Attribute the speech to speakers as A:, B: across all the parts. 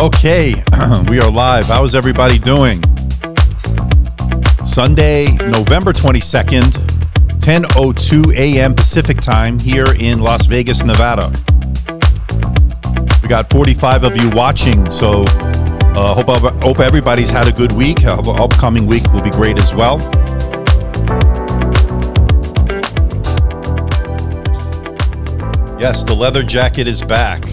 A: Okay, we are live. How is everybody doing? Sunday, November 22nd, 10:02 a.m. Pacific Time here in Las Vegas, Nevada. We got 45 of you watching, so uh, hope hope everybody's had a good week. Upcoming week will be great as well. Yes, the leather jacket is back.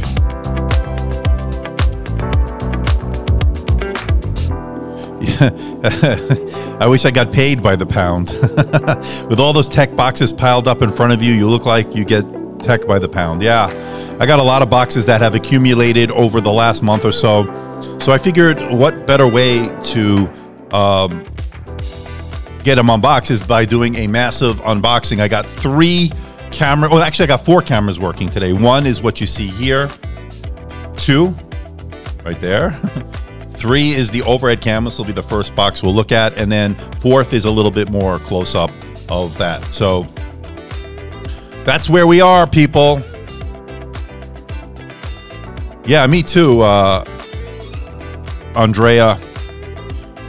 A: I wish I got paid by the pound. With all those tech boxes piled up in front of you, you look like you get tech by the pound. Yeah, I got a lot of boxes that have accumulated over the last month or so. So I figured what better way to um, get them unboxed is by doing a massive unboxing. I got three camera. Well, actually, I got four cameras working today. One is what you see here. Two, right there. Three is the overhead camera. Will be the first box we'll look at. And then fourth is a little bit more close up of that. So that's where we are, people. Yeah, me too, uh, Andrea.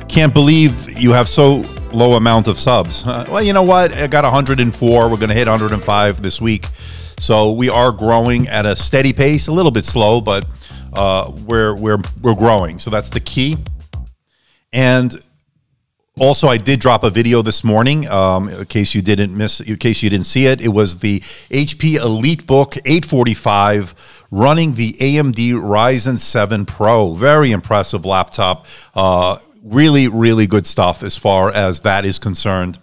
A: Can't believe you have so low amount of subs. Uh, well, you know what? I got 104. We're going to hit 105 this week. So we are growing at a steady pace, a little bit slow, but uh, we're we're we're growing. So that's the key. And also, I did drop a video this morning. Um, in case you didn't miss, in case you didn't see it, it was the HP EliteBook 845 running the AMD Ryzen 7 Pro. Very impressive laptop. Uh, really, really good stuff as far as that is concerned.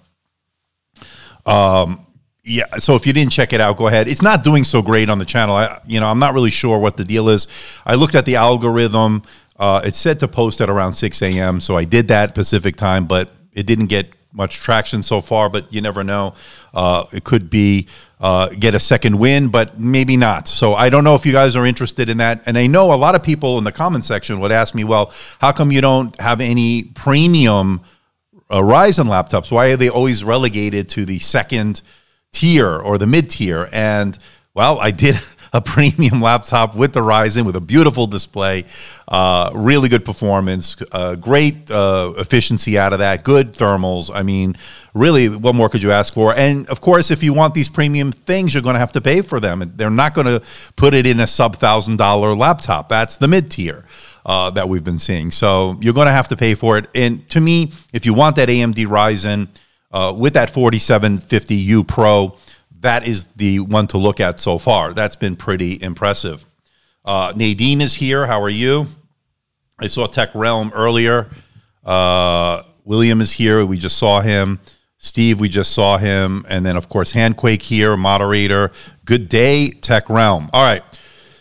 A: Um, yeah, so if you didn't check it out, go ahead. It's not doing so great on the channel. I, you know, I'm not really sure what the deal is. I looked at the algorithm. Uh, it said to post at around 6 a.m., so I did that Pacific time, but it didn't get much traction so far. But you never know. Uh, it could be uh, get a second win, but maybe not. So I don't know if you guys are interested in that. And I know a lot of people in the comment section would ask me, "Well, how come you don't have any premium uh, Ryzen laptops? Why are they always relegated to the second?" Tier or the mid tier. And well, I did a premium laptop with the Ryzen with a beautiful display, uh, really good performance, uh, great uh, efficiency out of that, good thermals. I mean, really, what more could you ask for? And of course, if you want these premium things, you're going to have to pay for them. They're not going to put it in a sub thousand dollar laptop. That's the mid tier. Uh, that we've been seeing. So you're going to have to pay for it. And to me, if you want that AMD Ryzen, uh, with that 4750U Pro, that is the one to look at so far. That's been pretty impressive. Uh, Nadine is here. How are you? I saw Tech Realm earlier. Uh, William is here. We just saw him. Steve, we just saw him. And then, of course, Handquake here, moderator. Good day, Tech Realm. All right.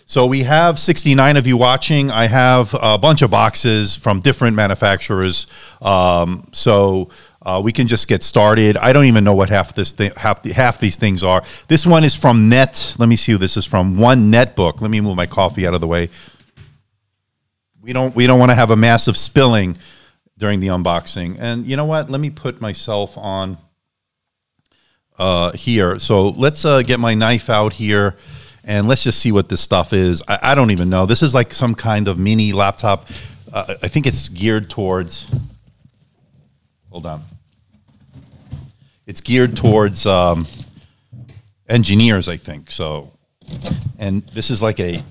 A: So we have 69 of you watching. I have a bunch of boxes from different manufacturers. Um, so uh, we can just get started. I don't even know what half this thing, half the, half these things are. This one is from Net. Let me see who this is from. One Netbook. Let me move my coffee out of the way. We don't we don't want to have a massive spilling during the unboxing. And you know what? Let me put myself on uh, here. So let's uh, get my knife out here and let's just see what this stuff is. I, I don't even know. This is like some kind of mini laptop. Uh, I think it's geared towards. Hold on it's geared towards um, engineers, I think. So, and this is like a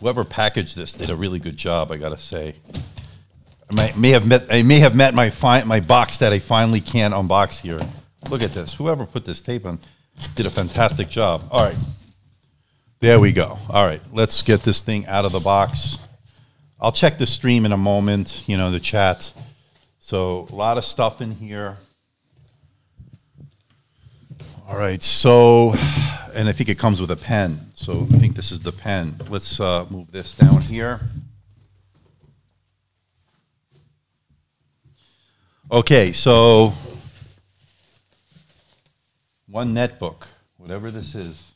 A: whoever packaged this did a really good job. I gotta say. I may, may have met. I may have met my fi- my box that I finally can unbox here. Look at this. Whoever put this tape on did a fantastic job. All right. There we go. All right, let's get this thing out of the box. I'll check the stream in a moment, you know, the chat. So, a lot of stuff in here. All right, so, and I think it comes with a pen. So I think this is the pen. Let's uh, move this down here. Okay, so one netbook, whatever this is.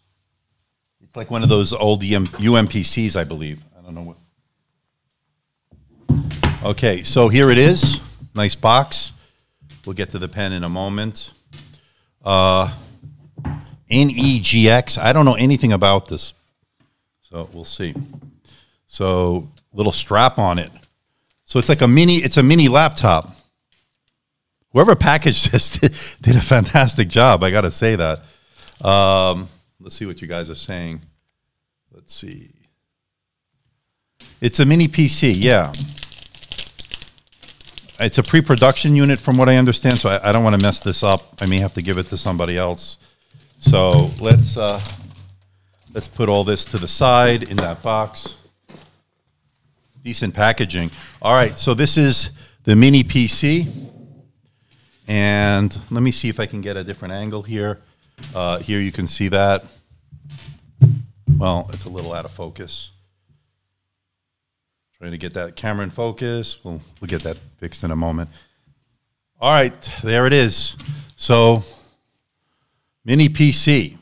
A: It's like one of those old EM, UMPCs, I believe. I don't know what. Okay, so here it is. Nice box. We'll get to the pen in a moment. Uh, NEGX. I don't know anything about this, so we'll see. So little strap on it. So it's like a mini. It's a mini laptop. Whoever packaged this did, did a fantastic job. I got to say that. Um, let's see what you guys are saying. Let's see. It's a mini PC. Yeah. It's a pre-production unit, from what I understand. So I, I don't want to mess this up. I may have to give it to somebody else. So let's uh, let's put all this to the side in that box. Decent packaging. All right. So this is the mini PC, and let me see if I can get a different angle here. Uh, here you can see that. Well, it's a little out of focus. Trying to get that camera in focus. We'll, we'll get that fixed in a moment. All right, there it is. So, mini PC.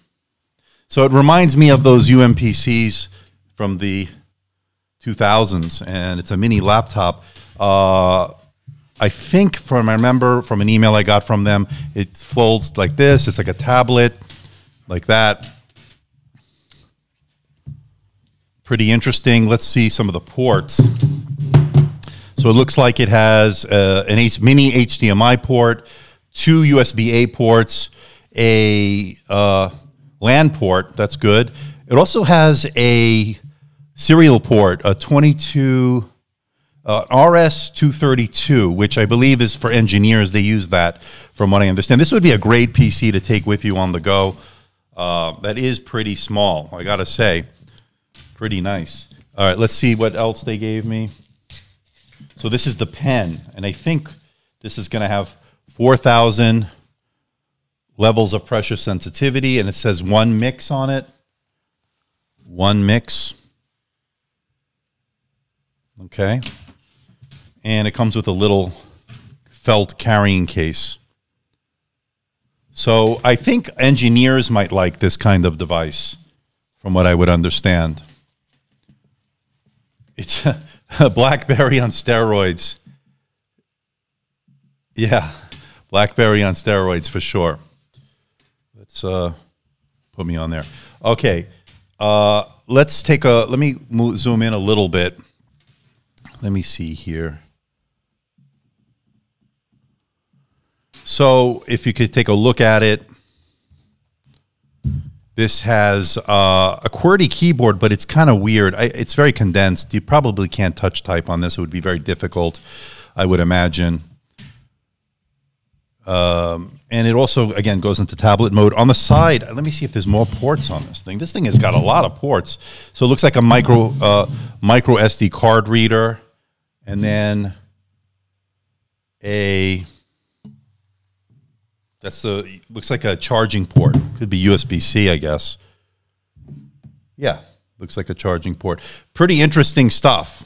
A: So it reminds me of those UMPCs from the 2000s, and it's a mini laptop. Uh, I think from I remember from an email I got from them, it folds like this. It's like a tablet, like that. Pretty interesting. Let's see some of the ports. So it looks like it has uh, an H- mini HDMI port, two USB A ports, a uh, LAN port. That's good. It also has a serial port, a 22 uh, RS232, which I believe is for engineers. They use that, from what I understand. This would be a great PC to take with you on the go. Uh, that is pretty small, I got to say. Pretty nice. All right, let's see what else they gave me. So this is the pen, and I think this is going to have 4,000 levels of pressure sensitivity, and it says one mix on it. One mix. Okay. And it comes with a little felt carrying case. So I think engineers might like this kind of device, from what I would understand. It's a, a BlackBerry on steroids. Yeah, BlackBerry on steroids for sure. Let's uh, put me on there. Okay, uh, let's take a. Let me zoom in a little bit. Let me see here. So, if you could take a look at it, this has uh, a QWERTY keyboard, but it's kind of weird. I, it's very condensed. You probably can't touch type on this. It would be very difficult, I would imagine. Um, and it also, again, goes into tablet mode. On the side, let me see if there's more ports on this thing. This thing has got a lot of ports. So it looks like a micro, uh, micro SD card reader, and then a that's the looks like a charging port. Could be USB C, I guess. Yeah, looks like a charging port. Pretty interesting stuff.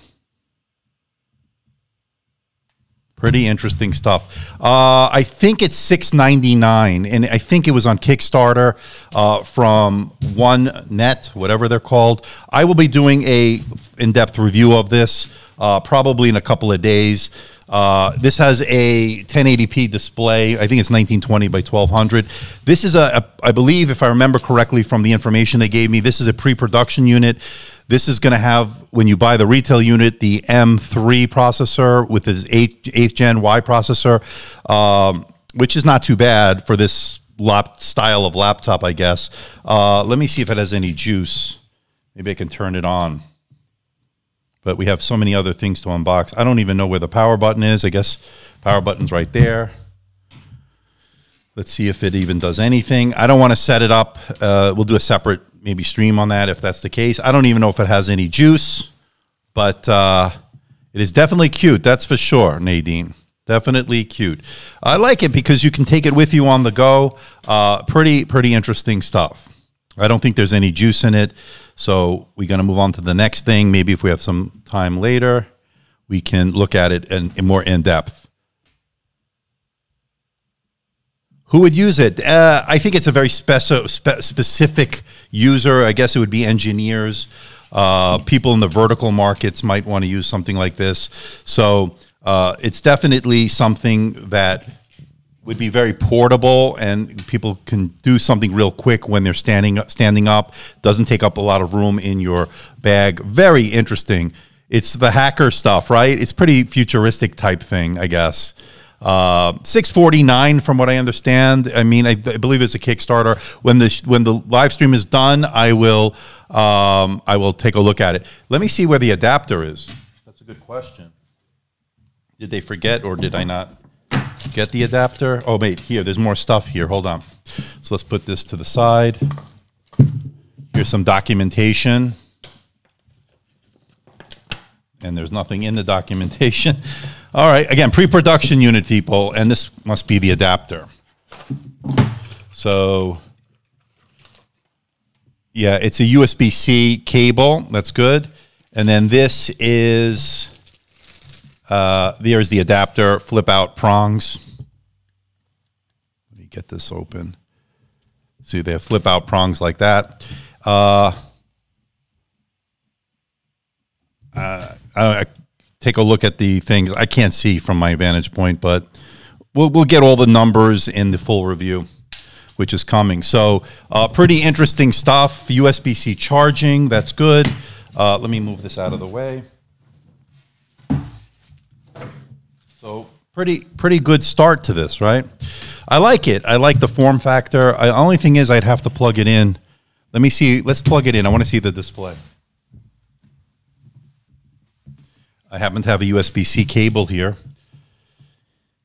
A: Pretty interesting stuff. Uh, I think it's six ninety nine, and I think it was on Kickstarter uh, from One Net, whatever they're called. I will be doing a in depth review of this uh, probably in a couple of days. Uh, this has a 1080p display. I think it's 1920 by 1200. This is a, a, I believe, if I remember correctly from the information they gave me, this is a pre-production unit. This is going to have, when you buy the retail unit, the M3 processor with its 8th, 8th gen Y processor, um, which is not too bad for this lap style of laptop, I guess. Uh, let me see if it has any juice. Maybe I can turn it on but we have so many other things to unbox. I don't even know where the power button is. I guess power button's right there. Let's see if it even does anything. I don't want to set it up. Uh, we'll do a separate maybe stream on that if that's the case. I don't even know if it has any juice, but uh, it is definitely cute. That's for sure, Nadine. Definitely cute. I like it because you can take it with you on the go. Uh, pretty, pretty interesting stuff. I don't think there's any juice in it. So we're going to move on to the next thing. Maybe if we have some time later, we can look at it in, in more in depth. Who would use it? Uh, I think it's a very speci- spe- specific user. I guess it would be engineers. Uh, people in the vertical markets might want to use something like this. So uh, it's definitely something that would be very portable and people can do something real quick when they're standing standing up. Doesn't take up a lot of room in your bag. Very interesting. It's the hacker stuff, right? It's pretty futuristic type thing, I guess. Uh, 649 from what I understand. I mean, I, I, believe it's a Kickstarter. When the when the live stream is done, I will um, I will take a look at it. Let me see where the adapter is. That's a good question. Did they forget or did I not get the adapter? Oh, wait, here, there's more stuff here. Hold on. So let's put this to the side. Here's some documentation. And there's nothing in the documentation. All right, again, pre-production unit people, and this must be the adapter. So, yeah, it's a USB-C cable. That's good. And then this is uh, there's the adapter, flip out prongs. Let me get this open. See, they have flip out prongs like that. Uh, uh, I, take a look at the things. I can't see from my vantage point, but we'll, we'll get all the numbers in the full review, which is coming. So, uh, pretty interesting stuff. USB C charging, that's good. Uh, let me move this out of the way. So pretty pretty good start to this, right? I like it. I like the form factor. The only thing is I'd have to plug it in. Let me see. Let's plug it in. I want to see the display. I happen to have a USB-C cable here.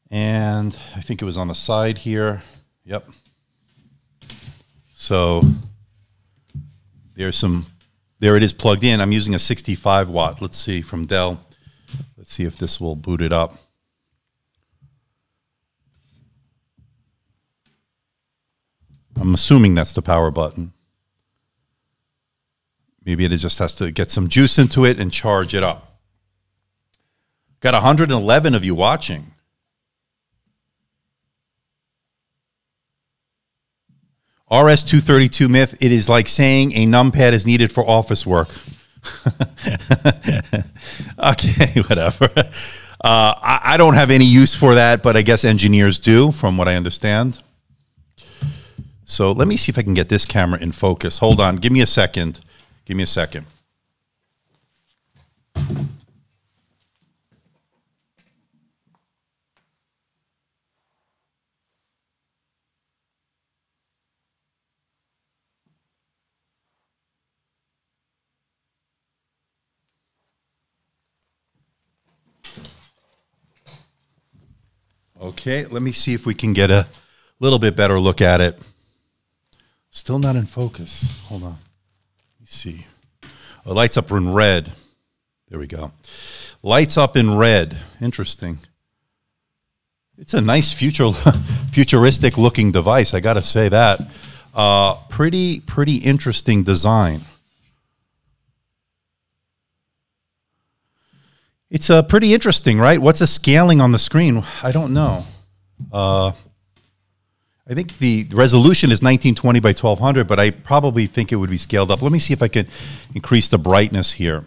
A: And I think it was on the side here. Yep. So there's some, there it is plugged in. I'm using a 65 watt. Let's see from Dell. Let's see if this will boot it up. I'm assuming that's the power button. Maybe it just has to get some juice into it and charge it up. Got 111 of you watching. RS232 myth, it is like saying a numpad is needed for office work. okay, whatever. Uh, I, I don't have any use for that, but I guess engineers do, from what I understand. So let me see if I can get this camera in focus. Hold on. Give me a second. Give me a second. Okay, let me see if we can get a little bit better look at it. Still not in focus. Hold on. Let me see. Oh, lights up in red. There we go. Lights up in red. Interesting. It's a nice future, futuristic looking device. I got to say that. Uh, pretty, pretty interesting design. It's uh, pretty interesting, right? What's the scaling on the screen? I don't know. Uh, I think the resolution is 1920 by 1200, but I probably think it would be scaled up. Let me see if I can increase the brightness here.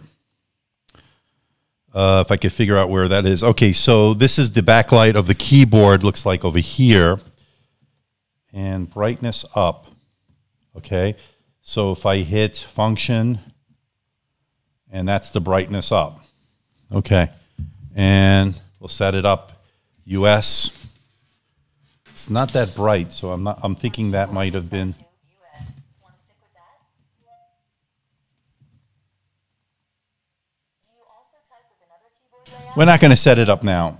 A: Uh, if I could figure out where that is. Okay, so this is the backlight of the keyboard, looks like over here. And brightness up. Okay, so if I hit function, and that's the brightness up. Okay, and we'll set it up US it's not that bright, so I'm not. I'm thinking that might have been. We're not going to set it up now.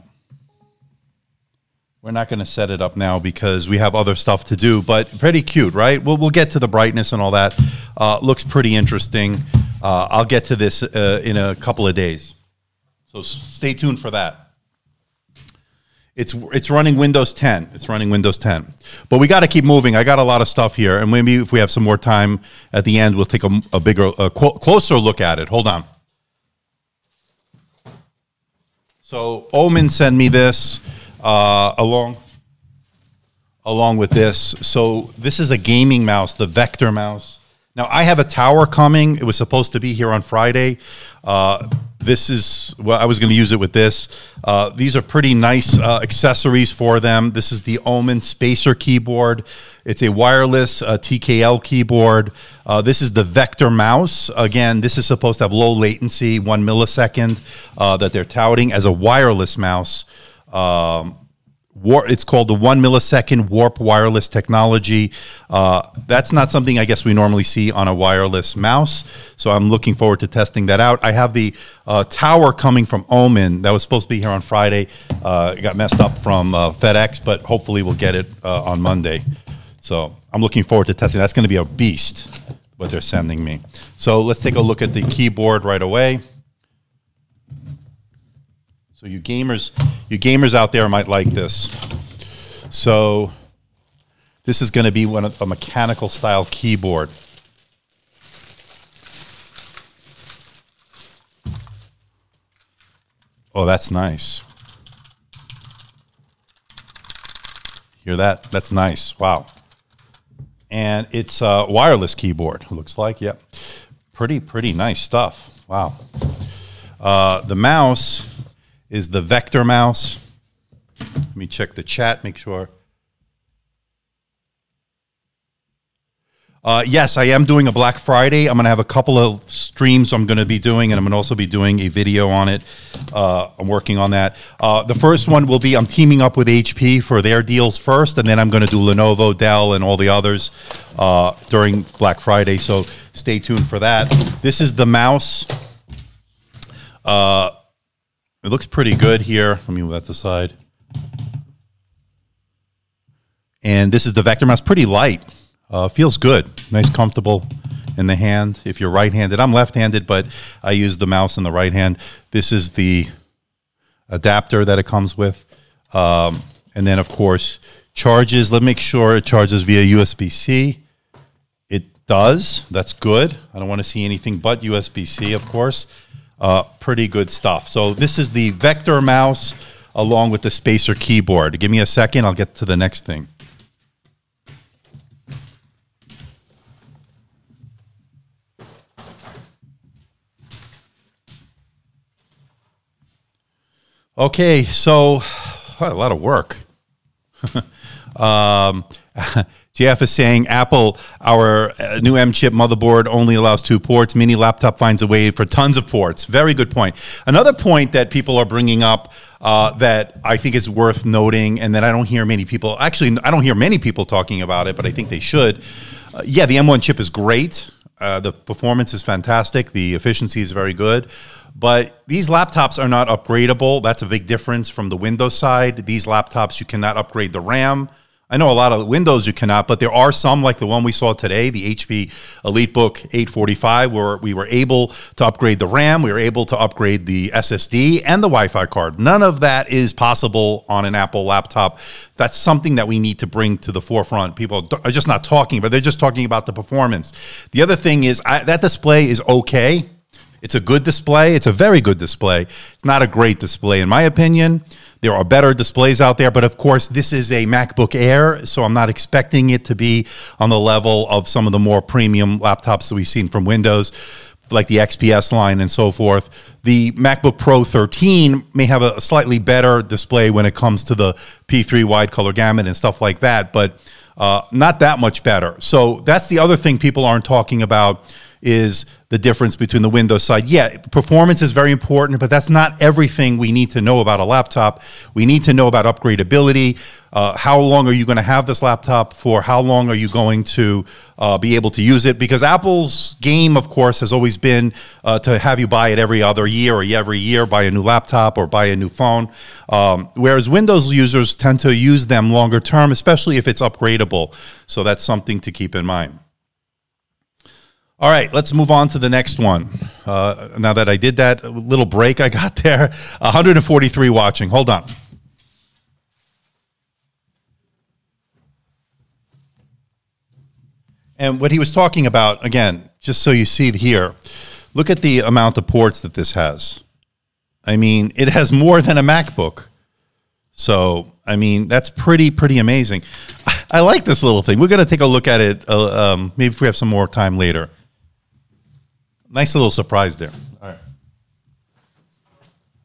A: We're not going to set it up now because we have other stuff to do, but pretty cute, right? We'll, we'll get to the brightness and all that. Uh, looks pretty interesting. Uh, I'll get to this uh, in a couple of days. So stay tuned for that. It's it's running Windows 10. It's running Windows 10. But we got to keep moving. I got a lot of stuff here, and maybe if we have some more time at the end, we'll take a, a bigger, a closer look at it. Hold on. So Omen sent me this uh, along along with this. So this is a gaming mouse, the Vector mouse. Now I have a tower coming. It was supposed to be here on Friday. Uh, this is well, I was going to use it with this. Uh, these are pretty nice uh, accessories for them. This is the Omen Spacer keyboard. It's a wireless uh, TKL keyboard. Uh, this is the Vector mouse. Again, this is supposed to have low latency, one millisecond, uh, that they're touting as a wireless mouse. Um, War, it's called the one millisecond warp wireless technology. Uh, that's not something I guess we normally see on a wireless mouse. So I'm looking forward to testing that out. I have the uh, tower coming from Omen that was supposed to be here on Friday. Uh, it got messed up from uh, FedEx, but hopefully we'll get it uh, on Monday. So I'm looking forward to testing. That's going to be a beast what they're sending me. So let's take a look at the keyboard right away. So you gamers, you gamers out there might like this. So this is going to be one of a mechanical style keyboard. Oh, that's nice. Hear that? That's nice. Wow. And it's a wireless keyboard, looks like. Yep. Pretty, pretty nice stuff. Wow. Uh, the mouse is the vector mouse. Let me check the chat, make sure. Uh, yes, I am doing a Black Friday. I'm going to have a couple of streams I'm going to be doing, and I'm going to also be doing a video on it. Uh, I'm working on that. Uh, the first one will be I'm teaming up with HP for their deals first, and then I'm going to do Lenovo, Dell, and all the others uh, during Black Friday. So stay tuned for that. This is the mouse. It looks pretty good here. Let me move that to the side. And this is the Vector mouse, pretty light. Uh, feels good, nice, comfortable in the hand. If you're right-handed, I'm left-handed, but I use the mouse in the right hand. This is the adapter that it comes with. Um, and then, of course, charges. Let me make sure it charges via USB-C. It does. That's good. I don't want to see anything but USB-C, of course. Uh, pretty good stuff. So this is the Vector mouse along with the spacer keyboard. Give me a second. I'll get to the next thing. Okay, so a lot of work. um, Jeff is saying Apple, our uh, new M chip motherboard only allows two ports. Mini laptop finds a way for tons of ports. Very good point. Another point that people are bringing up uh, that I think is worth noting, and that I don't hear many people actually, I don't hear many people talking about it, but I think they should. Uh, yeah, the M1 chip is great. Uh, the performance is fantastic. The efficiency is very good. But these laptops are not upgradable. That's a big difference from the Windows side. These laptops, you cannot upgrade the RAM. I know a lot of Windows you cannot, but there are some like the one we saw today, the HP EliteBook 845, where we were able to upgrade the RAM, we were able to upgrade the SSD and the Wi-Fi card. None of that is possible on an Apple laptop. That's something that we need to bring to the forefront. People are just not talking, but they're just talking about the performance. The other thing is I, that display is okay. It's a good display. It's a very good display. It's not a great display, in my opinion. There are better displays out there, but of course, this is a MacBook Air, so I'm not expecting it to be on the level of some of the more premium laptops that we've seen from Windows, like the XPS line and so forth. The MacBook Pro 13 may have a slightly better display when it comes to the P3 wide color gamut and stuff like that, but uh, not that much better. So that's the other thing people aren't talking about is the difference between the Windows side. Yeah, performance is very important, but that's not everything we need to know about a laptop. We need to know about upgradability. Uh, how long are you going to have this laptop for? How long are you going to uh, be able to use it? Because Apple's game, of course, has always been uh, to have you buy it every other year or every year, buy a new laptop or buy a new phone. Um, whereas Windows users tend to use them longer term, especially if it's upgradable. So that's something to keep in mind. All right, let's move on to the next one. Uh, now that I did that little break I got there, 143 watching. Hold on. And what he was talking about, again, just so you see here, look at the amount of ports that this has. I mean, it has more than a MacBook. So, I mean, that's pretty, pretty amazing. I like this little thing. We're going to take a look at it. Uh, um, maybe if we have some more time later. Nice little surprise there. All right.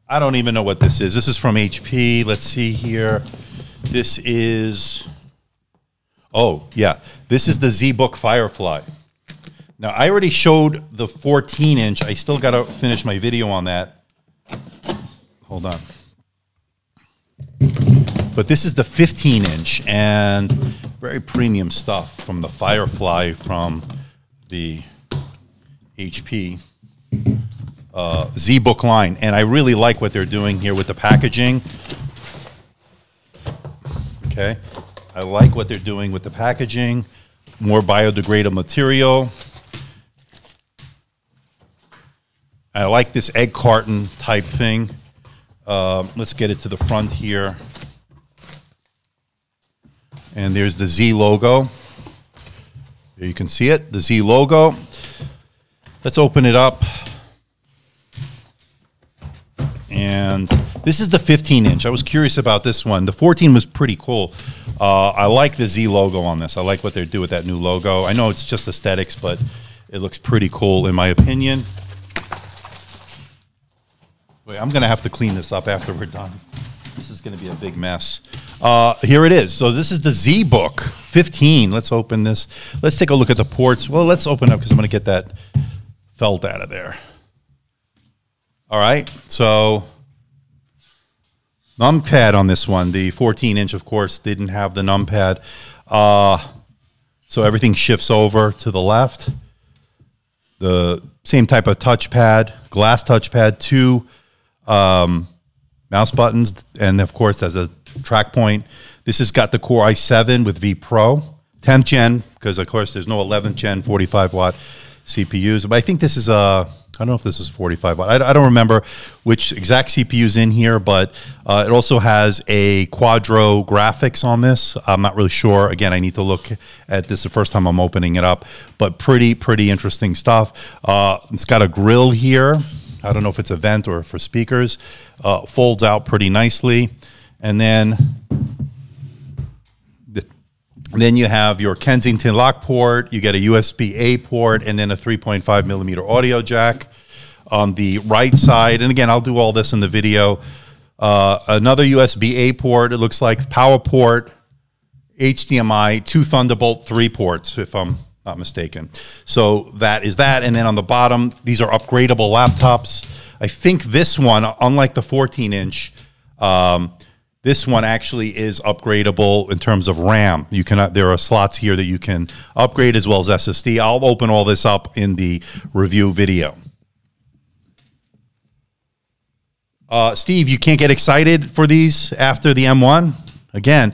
A: I don't even know what this is. This is from HP. Let's see here. This is. Oh yeah, this is the ZBook Firefly. Now I already showed the 14 inch. I still got to finish my video on that. Hold on. But this is the 15 inch and very premium stuff from the Firefly from the HP uh, ZBook line. And I really like what they're doing here with the packaging. Okay. I like what they're doing with the packaging. More biodegradable material. I like this egg carton type thing. Uh, let's get it to the front here. And there's the Z logo. There you can see it, the Z logo. Let's open it up. And this is the 15 inch. I was curious about this one. The 14 was pretty cool. Uh, I like the Z logo on this. I like what they do with that new logo. I know it's just aesthetics, but it looks pretty cool in my opinion. Wait, I'm going to have to clean this up after we're done. This is going to be a big mess. Uh, here it is. So this is the ZBook 15. Let's open this. Let's take a look at the ports. Well, let's open up because I'm going to get that felt out of there. All right. So numpad on this one. The 14 inch, of course, didn't have the numpad. Uh, so everything shifts over to the left. The same type of touchpad, glass touchpad, two um, mouse buttons, and of course, as a track point, this has got the Core i7 with vPro, 10th gen, because of course there's no 11th gen 45 watt CPUs. But I think this is a I don't know if this is 45 watt. I, I don't remember which exact CPU's in here, but uh, it also has a Quadro graphics on this. I'm not really sure. Again, I need to look at this the first time I'm opening it up, but pretty, pretty interesting stuff. Uh, it's got a grill here. I don't know if it's a vent or for speakers. Uh, folds out pretty nicely. And then then you have your Kensington lock port, you get a USB A port, and then a 3.5 millimeter audio jack on the right side. And again, I'll do all this in the video. Uh, another USB A port, it looks like power port, HDMI, two Thunderbolt 3 ports, if I'm not mistaken. So that is that. And then on the bottom, these are upgradable laptops. I think this one, unlike the 14 inch, um, this one actually is upgradable in terms of RAM. You can uh, there are slots here that you can upgrade as well as SSD. I'll open all this up in the review video. Uh, Steve, you can't get excited for these after the M1. Again,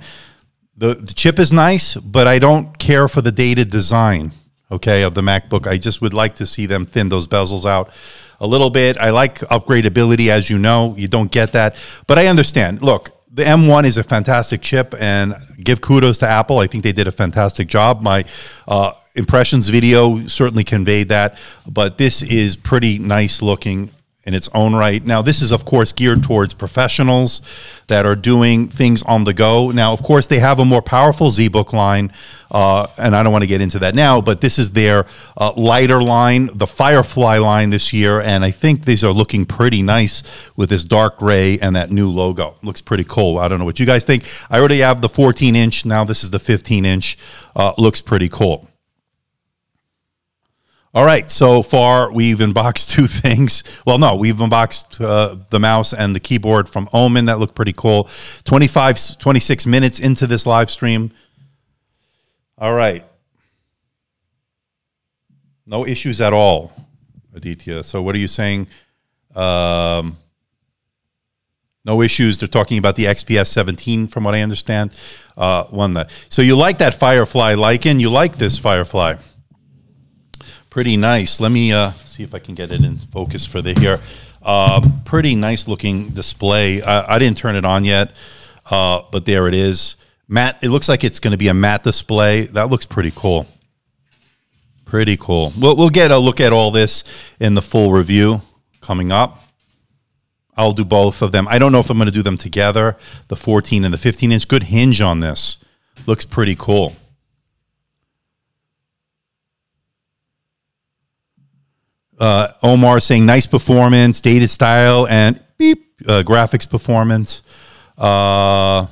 A: the, the chip is nice, but I don't care for the dated design. Okay, of the MacBook. I just would like to see them thin those bezels out a little bit. I like upgradability, as you know. You don't get that, but I understand. Look, the M1 is a fantastic chip, and give kudos to Apple. I think they did a fantastic job. My uh, impressions video certainly conveyed that, but this is pretty nice looking in its own right. Now, this is, of course, geared towards professionals that are doing things on the go. Now, of course, they have a more powerful ZBook line, uh, and I don't want to get into that now, but this is their uh, lighter line, the Firefly line this year, and I think these are looking pretty nice with this dark gray and that new logo. Looks pretty cool. I don't know what you guys think. I already have the 14 inch. Now this is the 15 inch. Uh, looks pretty cool. All right, so far we've unboxed two things. Well, no, we've unboxed uh, the mouse and the keyboard from Omen. That looked pretty cool. 25, 26 minutes into this live stream. All right. No issues at all, Aditya. So what are you saying? Um, no issues. They're talking about the XPS 17, from what I understand. Uh, one that. So you like that Firefly Lycan? You like this Firefly? Pretty nice. Let me uh, see if I can get it in focus for the here. Uh, pretty nice looking display. I, I, didn't turn it on yet, uh, but there it is. Matte. It looks like it's going to be a matte display. That looks pretty cool. Pretty cool. We'll, we'll get a look at all this in the full review coming up. I'll do both of them. I don't know if I'm going to do them together, the 14 and the 15 inch. Good hinge on this. Looks pretty cool. Uh, Omar saying nice performance, dated style, and beep uh, graphics performance. Uh,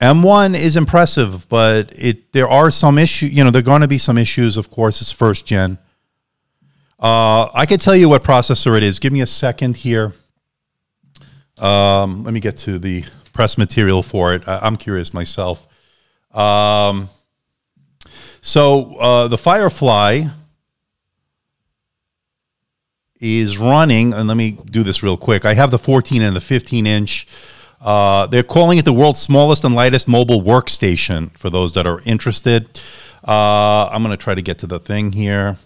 A: M1 is impressive, but it there are some issues. You know, there are going to be some issues. Of course, it's first gen. Uh, I can tell you what processor it is. Give me a second here. Um, let me get to the press material for it. I, am curious myself. Um, so uh, the Firefly is running, and let me do this real quick. I have the 14 and the 15 inch. Uh, they're calling it the world's smallest and lightest mobile workstation for those that are interested. Uh, I'm going to try to get to the thing here.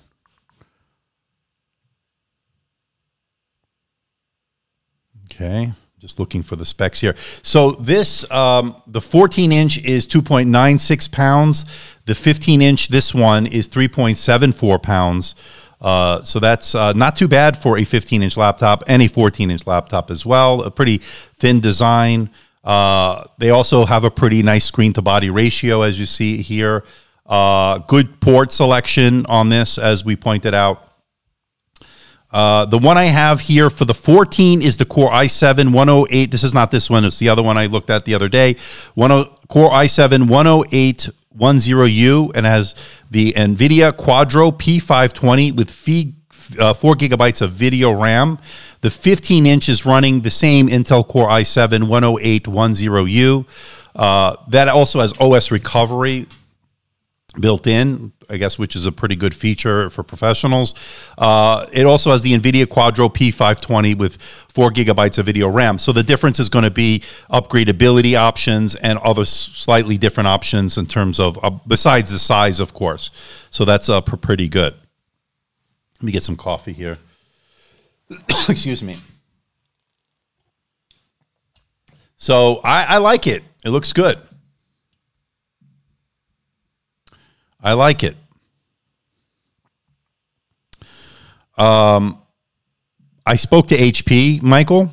A: Okay, just looking for the specs here. So this, um, the 14 inch is 2.96 pounds. The 15 inch, this one is 3.74 pounds. Uh, so that's uh, not too bad for a 15 inch laptop and a 14 inch laptop as well. A pretty thin design. Uh, they also have a pretty nice screen to body ratio, as you see here. Uh, good port selection on this, as we pointed out. Uh, the one I have here for the 14 is the Core i7 108. This is not this one. It's the other one I looked at the other day. One, Core i7 108 10U and has the NVIDIA Quadro P520 with fee, uh, 4 gigabytes of video RAM. The 15 inch is running the same Intel Core i7 10810U. Uh, that also has OS recovery built in, I guess, which is a pretty good feature for professionals. Uh, it also has the NVIDIA Quadro P520 with four gigabytes of video RAM. So the difference is going to be upgradability options and other slightly different options in terms of, uh, besides the size, of course. So that's uh, pretty good. Let me get some coffee here. Excuse me. So I, I like it. It looks good. I like it. Um, I spoke to HP, Michael,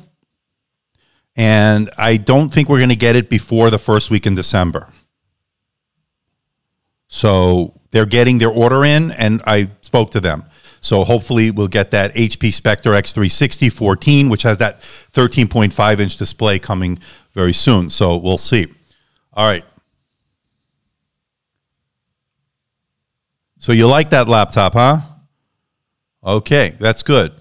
A: and I don't think we're going to get it before the first week in December. So they're getting their order in, and I spoke to them. So hopefully we'll get that HP Spectre X360 14, which has that 13.5 inch display coming very soon. So we'll see. All right. So you like that laptop, huh? Okay, that's good.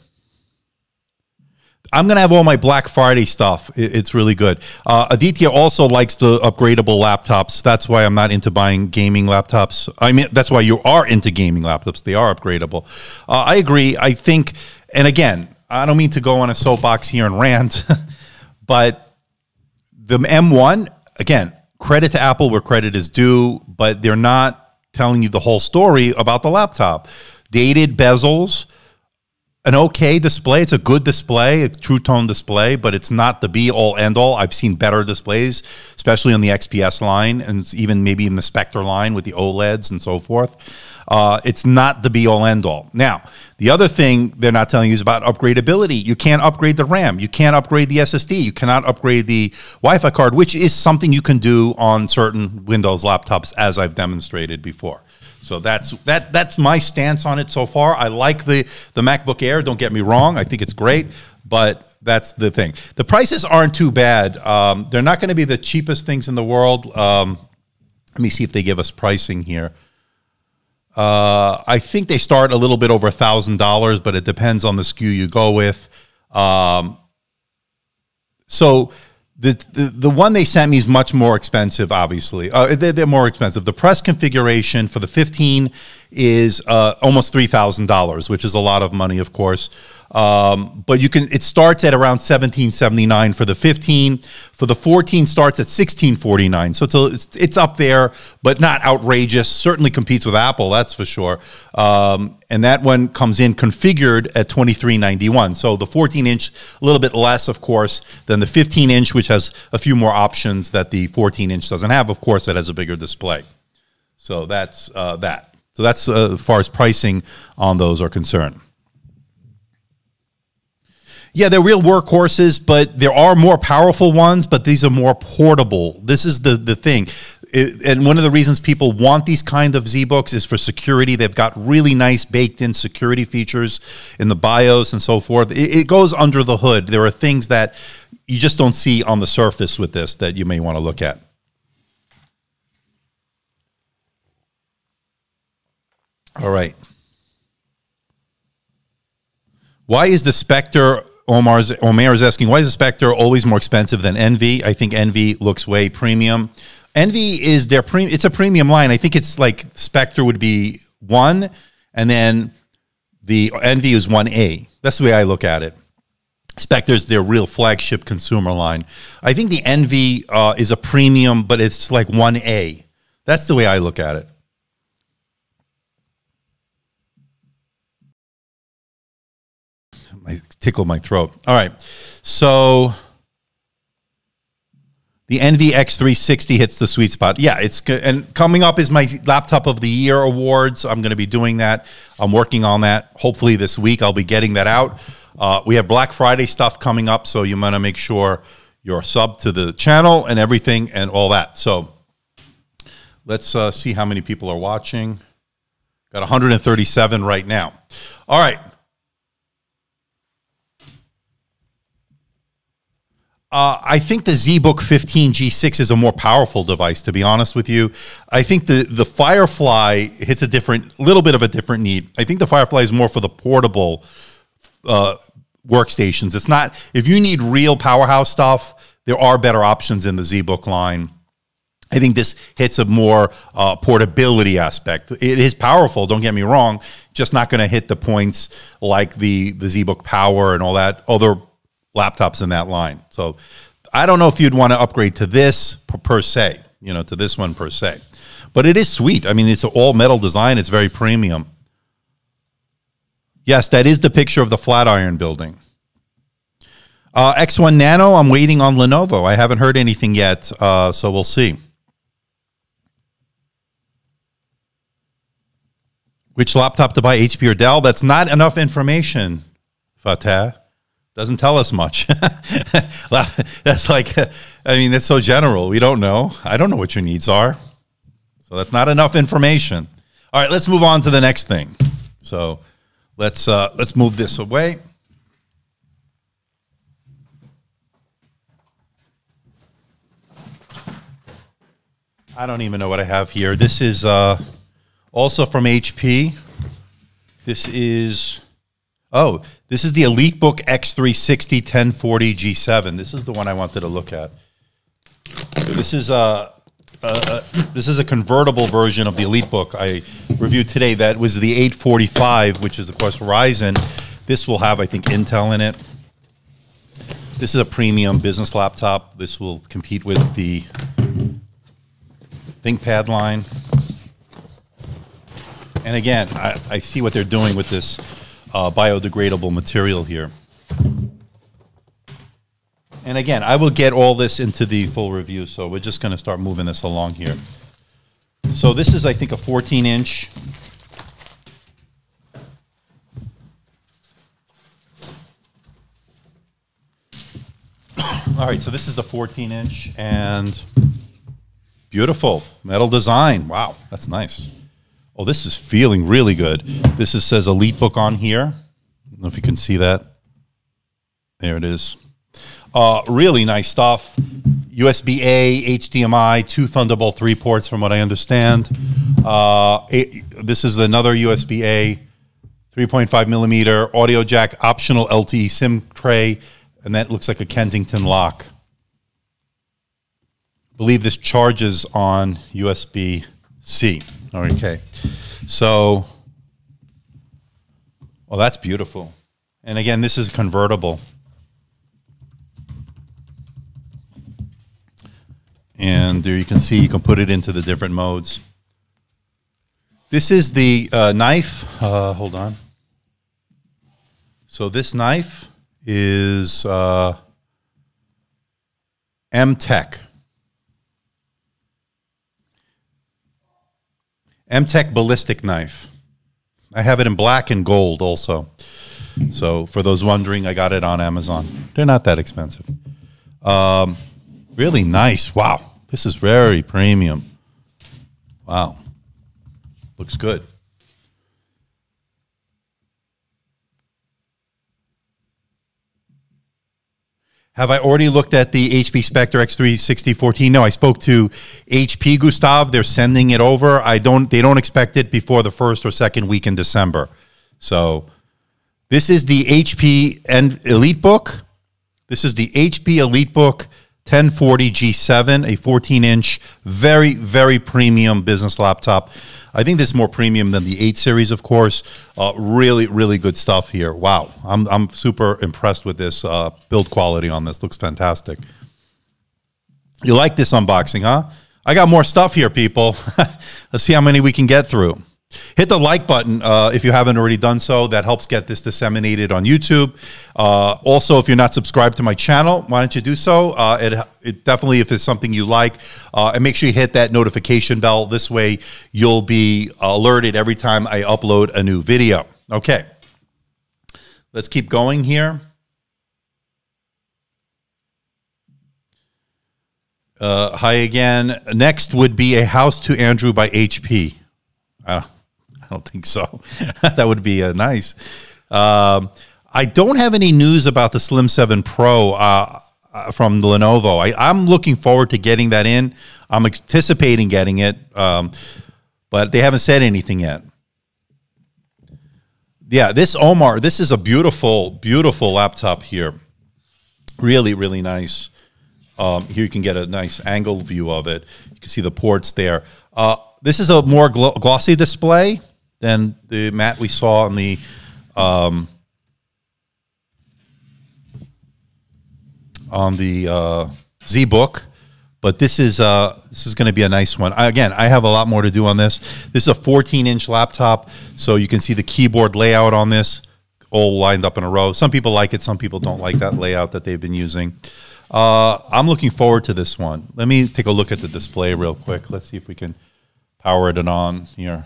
A: I'm going to have all my Black Friday stuff. It's really good. Uh, Aditya also likes the upgradable laptops. That's why I'm not into buying gaming laptops. I mean, that's why you are into gaming laptops. They are upgradable. Uh, I agree. I think, and again, I don't mean to go on a soapbox here and rant, but the M1, again, credit to Apple where credit is due, but they're not telling you the whole story about the laptop. Dated bezels, an okay display. It's a good display, a true tone display, but it's not the be all end all. I've seen better displays, especially on the XPS line and even maybe in the Spectre line with the OLEDs and so forth. Uh, it's not the be all end all. Now, the other thing they're not telling you is about upgradability. You can't upgrade the RAM. You can't upgrade the SSD. You cannot upgrade the Wi Fi card, which is something you can do on certain Windows laptops, as I've demonstrated before. So that's that. That's my stance on it so far. I like the the MacBook Air. Don't get me wrong. I think it's great, but that's the thing. The prices aren't too bad. Um, they're not going to be the cheapest things in the world. Um, let me see if they give us pricing here. Uh, I think they start a little bit over a thousand dollars, but it depends on the SKU you go with. Um, so the, the, the one they sent me is much more expensive, obviously. Uh, they're, they're, more expensive. The press configuration for the 15 is uh, almost $3,000, which is a lot of money, of course. Um, but you can it starts at around 1779 for the 15. For the 14 starts at 1649. So it's, a, it's, it's up there, but not outrageous. Certainly competes with Apple, that's for sure. Um, and that one comes in configured at 2391. So the 14 inch a little bit less, of course, than the 15 inch, which has a few more options that the 14 inch doesn't have. Of course, it has a bigger display. So that's uh, that. So that's uh, as far as pricing on those are concerned. Yeah, they're real workhorses, but there are more powerful ones, but these are more portable. This is the the thing. It, and one of the reasons people want these kind of ZBooks is for security. They've got really nice baked in security features in the BIOS and so forth. It, it goes under the hood. There are things that you just don't see on the surface with this that you may want to look at. All right. Why is the Spectre Omar's Omar is asking why is the Spectre always more expensive than Envy? I think Envy looks way premium. Envy is their premium. It's a premium line. I think it's like Spectre would be one, and then the Envy is one A. That's the way I look at it. Spectre's their real flagship consumer line. I think the Envy uh, is a premium, but it's like one A. That's the way I look at it. I tickled my throat. All right, so the Envy X360 hits the sweet spot. Yeah, it's good. And coming up is my Laptop of the Year awards. I'm going to be doing that. I'm working on that. Hopefully this week I'll be getting that out. Uh, we have Black Friday stuff coming up, so you want to make sure you're sub to the channel and everything and all that. So let's uh, see how many people are watching. Got 137 right now. All right. Uh, I think the ZBook 15 G6 is a more powerful device, to be honest with you. I think the, the Firefly hits a different, little bit of a different need. I think the Firefly is more for the portable uh, workstations. It's not, if you need real powerhouse stuff, there are better options in the ZBook line. I think this hits a more uh, portability aspect. It is powerful, don't get me wrong, just not going to hit the points like the, the ZBook Power and all that other laptops in that line. So I don't know if you'd want to upgrade to this per, per, se, you know, to this one per se. But it is sweet. I mean, it's an all metal design. It's very premium. Yes, that is the picture of the Flatiron building. Uh, X1 Nano, I'm waiting on Lenovo. I haven't heard anything yet, uh, so we'll see. Which laptop to buy, HP or Dell? That's not enough information, Fatah doesn't tell us much. that's like, I mean, that's so general. We don't know. I don't know what your needs are. So that's not enough information. All right, let's move on to the next thing. So let's uh, let's move this away. I don't even know what I have here. This is uh, also from HP. This is Oh, this is the EliteBook X360 1040 G7. This is the one I wanted to look at. This is a, a, a this is a convertible version of the EliteBook I reviewed today. That was the 845, which is of course Ryzen. This will have, I think, Intel in it. This is a premium business laptop. This will compete with the ThinkPad line. And again, I, I see what they're doing with this uh, biodegradable material here. And again, I will get all this into the full review, so we're just going to start moving this along here. So this is, I think, a 14 inch. All right, so this is the 14 inch and beautiful metal design. Wow, that's nice. Oh, this is feeling really good. This is, says EliteBook on here. I don't know if you can see that. There it is. Uh, really nice stuff. USB A, HDMI, two Thunderbolt 3 ports, from what I understand. Uh, this is another USB A, 3.5 millimeter audio jack, optional LTE SIM tray, and that looks like a Kensington lock. I believe this charges on USB C. Okay. So, well, that's beautiful. And again, this is convertible. And there you can see you can put it into the different modes. This is the uh, knife. Uh, hold on. So this knife is uh, M-Tech. M-Tech ballistic knife. I have it in black and gold also. So for those wondering, I got it on Amazon. They're not that expensive. Um, really nice. Wow, this is very premium. Wow, looks good. Have I already looked at the HP Spectre X360 14? No, I spoke to HP Gustav. They're sending it over. I don't. They don't expect it before the first or second week in December. So, this is the HP and EliteBook. This is the HP EliteBook 1040 G7, a 14 inch, very very premium business laptop. I think this is more premium than the 8 series, of course. Uh, really, really good stuff here. Wow. I'm, I'm super impressed with this uh, build quality on this. Looks fantastic. You like this unboxing, huh? I got more stuff here, people. Let's see how many we can get through. Hit the like button uh, if you haven't already done so. That helps get this disseminated on YouTube. Uh, also, if you're not subscribed to my channel, why don't you do so? Uh, it, it, definitely, if it's something you like, uh, and make sure you hit that notification bell. This way, you'll be alerted every time I upload a new video. Okay, let's keep going here. Uh, hi again. Next would be a house to Andrew by HP. Uh, I don't think so. that would be uh, nice. Um, I don't have any news about the Slim 7 Pro uh, uh from Lenovo. I, am looking forward to getting that in. I'm anticipating getting it, um, but they haven't said anything yet. Yeah, this Omar, this is a beautiful, beautiful laptop here. Really, really nice. Um, here you can get a nice angle view of it. You can see the ports there. Uh, this is a more gl glossy display than the mat we saw on the um, on the uh, ZBook. But this is uh, this is going to be a nice one. I, again, I have a lot more to do on this. This is a 14 inch laptop, so you can see the keyboard layout on this all lined up in a row. Some people like it, some people don't like that layout that they've been using. Uh, I'm looking forward to this one. Let me take a look at the display real quick. Let's see if we can power it on here.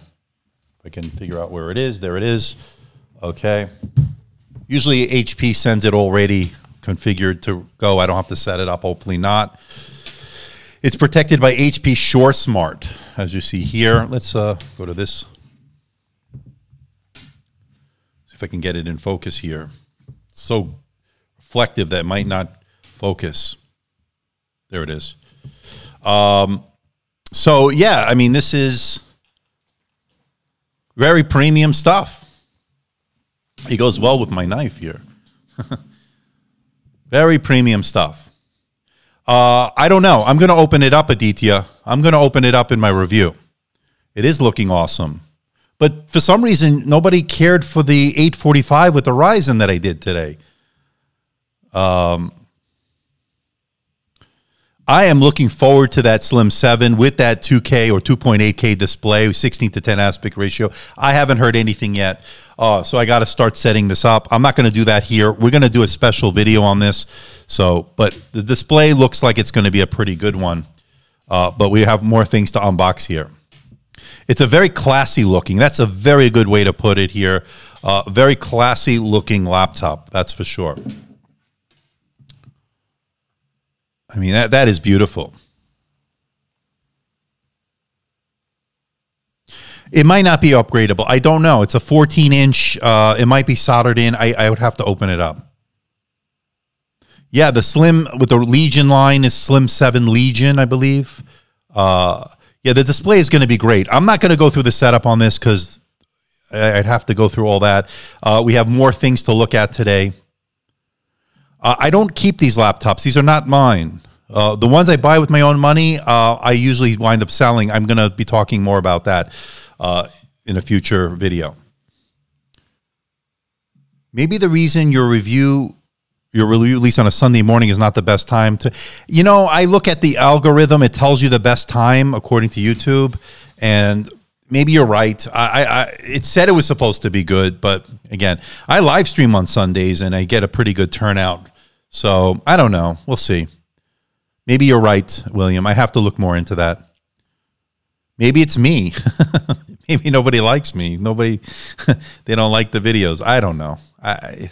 A: If I can figure out where it is, there it is. Okay. Usually HP sends it already configured to go. I don't have to set it up, hopefully not. It's protected by HP Sure Smart, as you see here. Let's uh, go to this. See if I can get it in focus here. so reflective that might not focus. There it is. Um, so yeah, I mean, this is very premium stuff. It goes well with my knife here. Very premium stuff. Uh, I don't know. I'm going to open it up, Aditya. I'm going to open it up in my review. It is looking awesome. But for some reason, nobody cared for the 845 with the Ryzen that I did today. Um, I am looking forward to that Slim 7 with that 2K or 2.8K display, 16 to 10 aspect ratio. I haven't heard anything yet. Uh, so I got to start setting this up. I'm not going to do that here. We're going to do a special video on this. So, but the display looks like it's going to be a pretty good one. Uh, but we have more things to unbox here. It's a very classy looking. That's a very good way to put it here. Uh, very classy looking laptop. That's for sure. I mean, that, that is beautiful. It might not be upgradable. I don't know. It's a 14 inch. Uh, it might be soldered in. I, I would have to open it up. Yeah, the Slim with the Legion line is Slim 7 Legion, I believe. Uh, yeah, the display is going to be great. I'm not going to go through the setup on this because I'd have to go through all that. Uh, we have more things to look at today. Uh, I don't keep these laptops. These are not mine. Uh, the ones I buy with my own money, uh, I usually wind up selling. I'm going to be talking more about that uh, in a future video. Maybe the reason your review, your release on a Sunday morning is not the best time to, you know, I look at the algorithm. It tells you the best time according to YouTube, and maybe you're right. I, I, it said it was supposed to be good, but again, I live stream on Sundays and I get a pretty good turnout. So I don't know. We'll see. Maybe you're right, William. I have to look more into that. Maybe it's me. Maybe nobody likes me. Nobody, they don't like the videos. I don't know. I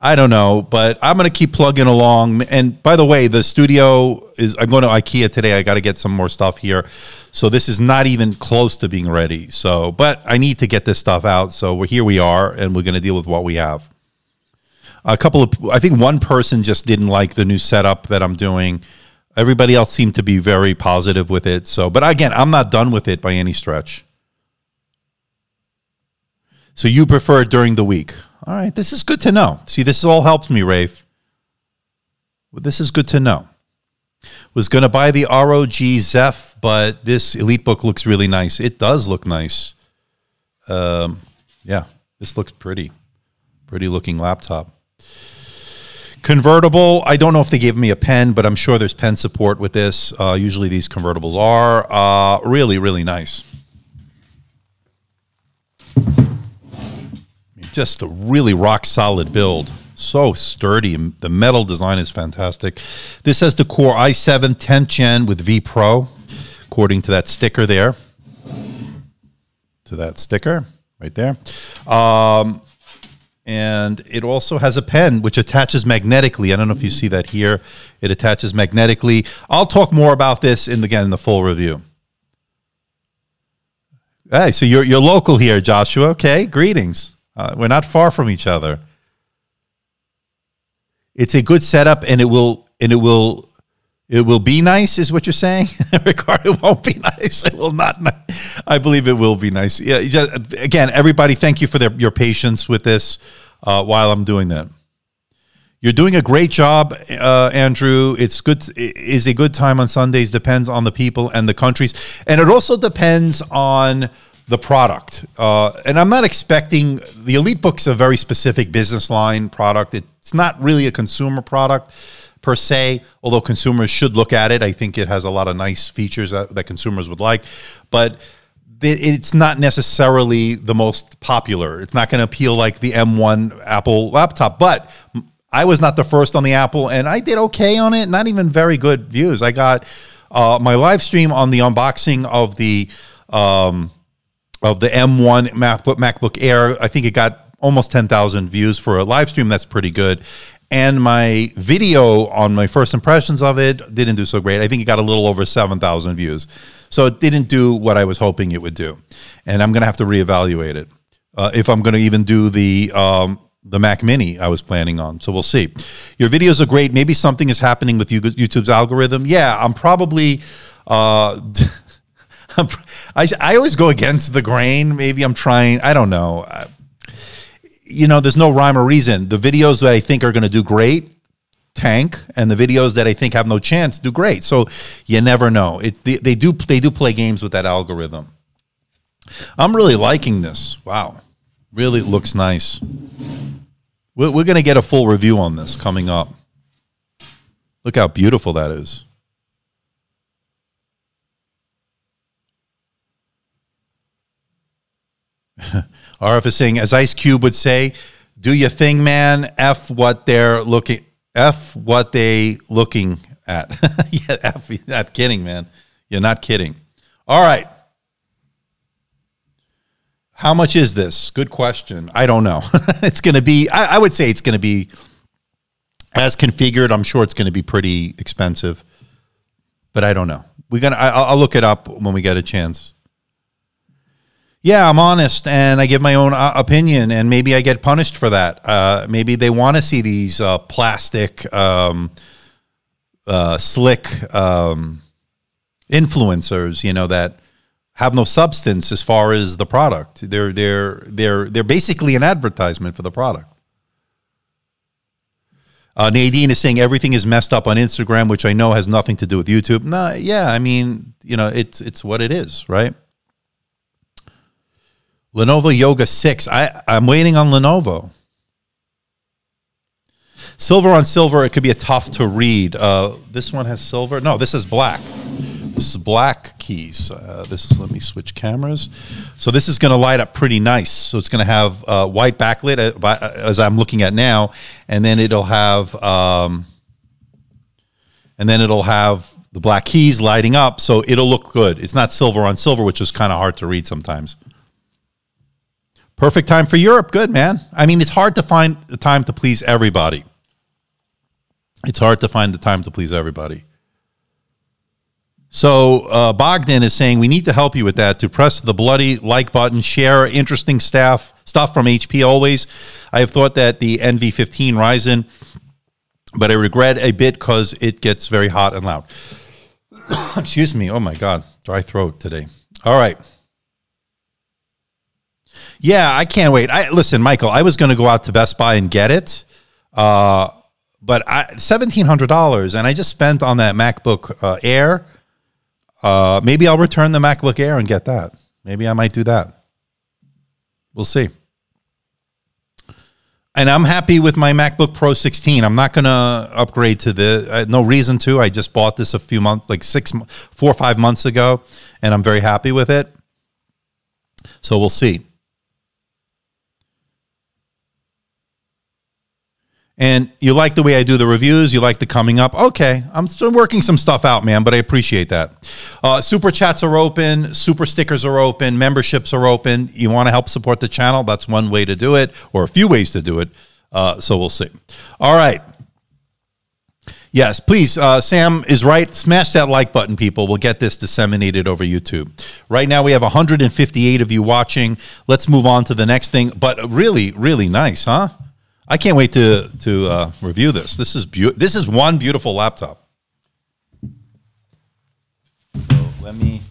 A: I don't know, but I'm going to keep plugging along. And by the way, the studio is, I'm going to IKEA today. I got to get some more stuff here. So this is not even close to being ready. So, but I need to get this stuff out. So we're here we are, and we're going to deal with what we have. A couple of, I think one person just didn't like the new setup that I'm doing. Everybody else seemed to be very positive with it. So, but again, I'm not done with it by any stretch. So you prefer it during the week? All right, this is good to know. See, this all helps me, Rafe. Well, this is good to know. Was going to buy the ROG Zeph, but this EliteBook looks really nice. It does look nice. Um, yeah, this looks pretty. Pretty looking laptop. Convertible, I don't know if they gave me a pen, but I'm sure there's pen support with this. Uh, usually these convertibles are uh, really, really nice. just a really rock solid build. So sturdy. The metal design is fantastic. This has the Core i7 10th Gen with vPro, according to that sticker there. To that sticker right there. Um, and it also has a pen which attaches magnetically. I don't know if you see that here. It attaches magnetically. I'll talk more about this in again in the full review. Hey, so you're you're local here, Joshua. Okay, greetings. Uh, we're not far from each other. It's a good setup, and it will and it will it will be nice. Is what you're saying, Ricardo? It won't be nice. It will not. I believe it will be nice. Yeah. Just, again, everybody, thank you for their, your patience with this uh, while I'm doing that. You're doing a great job, uh, Andrew. It's good. It is a good time on Sundays. Depends on the people and the countries, and it also depends on the product. Uh, and I'm not expecting the EliteBook's a very specific business line product. It's not really a consumer product per se, although consumers should look at it. I think it has a lot of nice features that, that consumers would like, but it's not necessarily the most popular. It's not going to appeal like the M1 Apple laptop, but I was not the first on the Apple, and I did okay on it. Not even very good views. I got uh, my live stream on the unboxing of the um, of the M1 MacBook, MacBook Air. I think it got almost 10,000 views for a live stream. That's pretty good. And my video on my first impressions of it didn't do so great. I think it got a little over 7,000 views. So it didn't do what I was hoping it would do. And I'm going to have to reevaluate it uh, if I'm going to even do the. Um, the Mac Mini I was planning on. So we'll see. Your videos are great. Maybe something is happening with YouTube's algorithm. Yeah, I'm probably uh, I, I always go against the grain. Maybe I'm trying. I don't know. You know, there's no rhyme or reason. The videos that I think are going to do great tank, and the videos that I think have no chance do great. So you never know. It they, they do they do play games with that algorithm. I'm really liking this. Wow, really looks nice. We're, we're going to get a full review on this coming up. Look how beautiful that is. RF is saying, as Ice Cube would say, do your thing, man. F what they're looking. F what they looking at. yeah, F. You're not kidding, man. You're not kidding. All right. How much is this? Good question. I don't know. it's going to be. I, I would say it's going to be as configured. I'm sure it's going to be pretty expensive, but I don't know. We're gonna. I, I'll look it up when we get a chance yeah, I'm honest and I give my own uh, opinion, and maybe I get punished for that. Uh, maybe they want to see these uh, plastic, um, uh, slick um, influencers, you know, that have no substance as far as the product. They're they're they're they're basically an advertisement for the product. Uh, Nadine is saying everything is messed up on Instagram, which I know has nothing to do with YouTube. No, yeah, I mean, you know, it's it's what it is, right? Lenovo Yoga 6. I, I'm waiting on Lenovo. Silver on silver, it could be a tough to read. Uh, this one has silver. No, this is black. This is black keys. Uh, this is, let me switch cameras. So this is going to light up pretty nice. So it's going to have uh, white backlit uh, uh, as I'm looking at now, and then it'll have, um, and then it'll have the black keys lighting up. So it'll look good. It's not silver on silver, which is kind of hard to read sometimes Perfect time for Europe. Good, man. I mean, it's hard to find the time to please everybody. It's hard to find the time to please everybody. So uh, Bogdan is saying we need to help you with that. To press the bloody like button, share interesting staff stuff from HP always. I have thought that the Envy 15 Ryzen, but I regret a bit because it gets very hot and loud. Excuse me. Oh my God, dry throat today. All right. Yeah, I can't wait. I listen, Michael. I was going to go out to Best Buy and get it, uh, but seventeen hundred dollars, and I just spent on that MacBook uh, Air uh, maybe I'll return the MacBook Air and get that. Maybe I might do that. We'll see. And I'm happy with my MacBook Pro 16. I'm not going to upgrade to the. Uh, no reason to. I just bought this a few months, like six, four or five months ago, and I'm very happy with it. So we'll see. And you like the way I do the reviews, you like the coming up. Okay, I'm still working some stuff out, man, but I appreciate that. Uh, super chats are open, super stickers are open, memberships are open. You want to help support the channel? That's one way to do it, or a few ways to do it. Uh, so we'll see. All right. Yes, please. Uh, Sam is right. Smash that like button, people. We'll get this disseminated over YouTube. Right now, we have 158 of you watching. Let's move on to the next thing. But really, really nice, huh? I can't wait to to uh, review this. This is be- this is one beautiful laptop. So let me.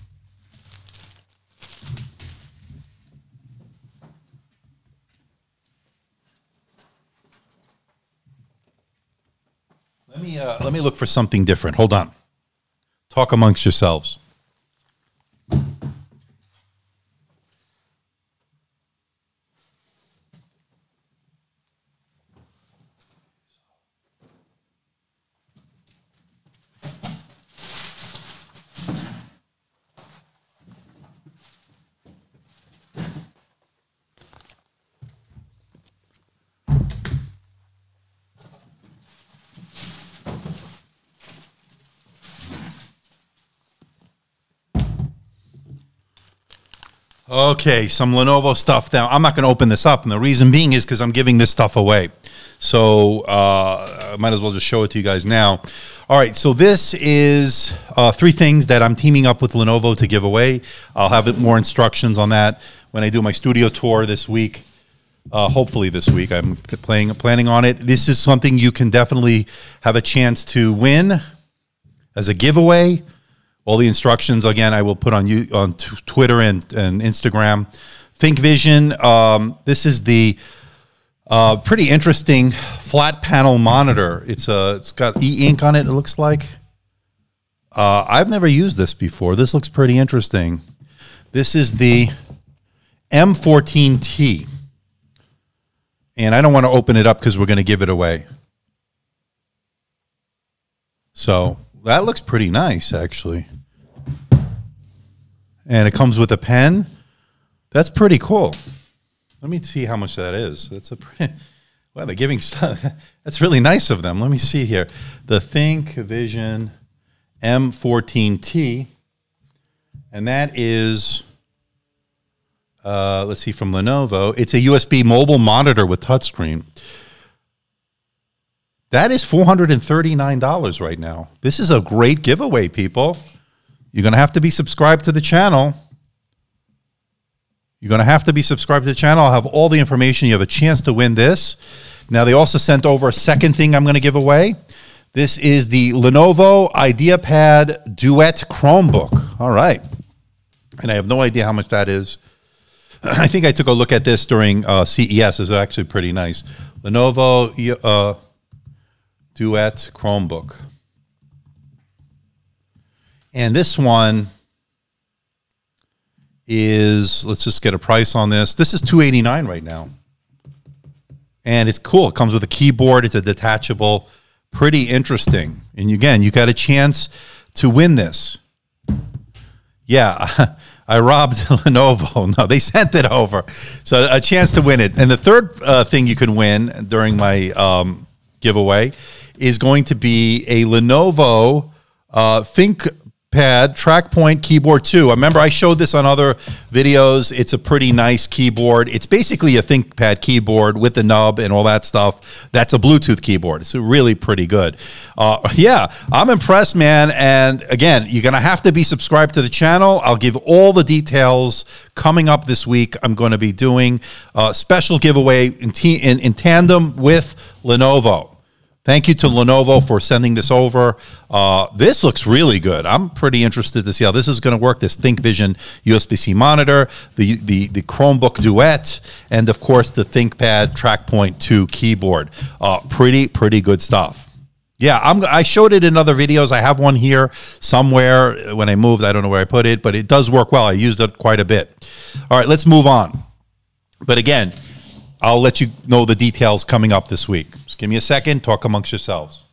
A: Let me uh, let me look for something different. Hold on. Talk amongst yourselves. Okay, some Lenovo stuff. Now, I'm not going to open this up, and the reason being is because I'm giving this stuff away. So uh, I might as well just show it to you guys now. All right, so this is uh, three things that I'm teaming up with Lenovo to give away. I'll have more instructions on that when I do my studio tour this week. Uh, hopefully this week, I'm playing, planning on it. This is something you can definitely have a chance to win as a giveaway. All the instructions again, I will put on you on Twitter and, and Instagram. ThinkVision. Um, this is the uh, pretty interesting flat panel monitor. It's a it's got e ink on it. It looks like. Uh, I've never used this before. This looks pretty interesting. This is the M14T. And I don't want to open it up because we're going to give it away. So that looks pretty nice, actually and it comes with a pen. That's pretty cool. Let me see how much that is. That's a pretty, well, they're giving stuff. That's really nice of them. Let me see here. The ThinkVision M14T, and that is, uh, let's see, from Lenovo. It's a USB mobile monitor with touchscreen. That is $439 right now. This is a great giveaway, people. You're going to have to be subscribed to the channel. You're going to have to be subscribed to the channel. I'll have all the information. You have a chance to win this. Now, they also sent over a second thing I'm going to give away. This is the Lenovo IdeaPad Duet Chromebook. All right. And I have no idea how much that is. I think I took a look at this during uh, CES. It's actually pretty nice. Lenovo uh, Duet Chromebook. And this one is let's just get a price on this. This is 289 right now. And it's cool. It comes with a keyboard, it's a detachable, pretty interesting. And again, you got a chance to win this. Yeah, I robbed Lenovo. No, they sent it over. So a chance to win it. And the third uh, thing you can win during my um, giveaway is going to be a Lenovo uh, Think ThinkPad TrackPoint Keyboard 2. Remember, I showed this on other videos. It's a pretty nice keyboard. It's basically a ThinkPad keyboard with the nub and all that stuff. That's a Bluetooth keyboard. It's really pretty good. Uh, yeah, I'm impressed, man. And again, you're going to have to be subscribed to the channel. I'll give all the details coming up this week. I'm going to be doing a special giveaway in, in, in tandem with Lenovo. Thank you to Lenovo for sending this over. Uh, this looks really good. I'm pretty interested to see how this is going to work. This ThinkVision USB-C monitor, the, the, the Chromebook Duet, and of course the ThinkPad TrackPoint 2 keyboard. Uh, pretty, pretty good stuff. Yeah, I'm, I showed it in other videos. I have one here somewhere. When I moved, I don't know where I put it, but it does work well. I used it quite a bit. All right, let's move on. But again, I'll let you know the details coming up this week. Give me a second, talk amongst yourselves.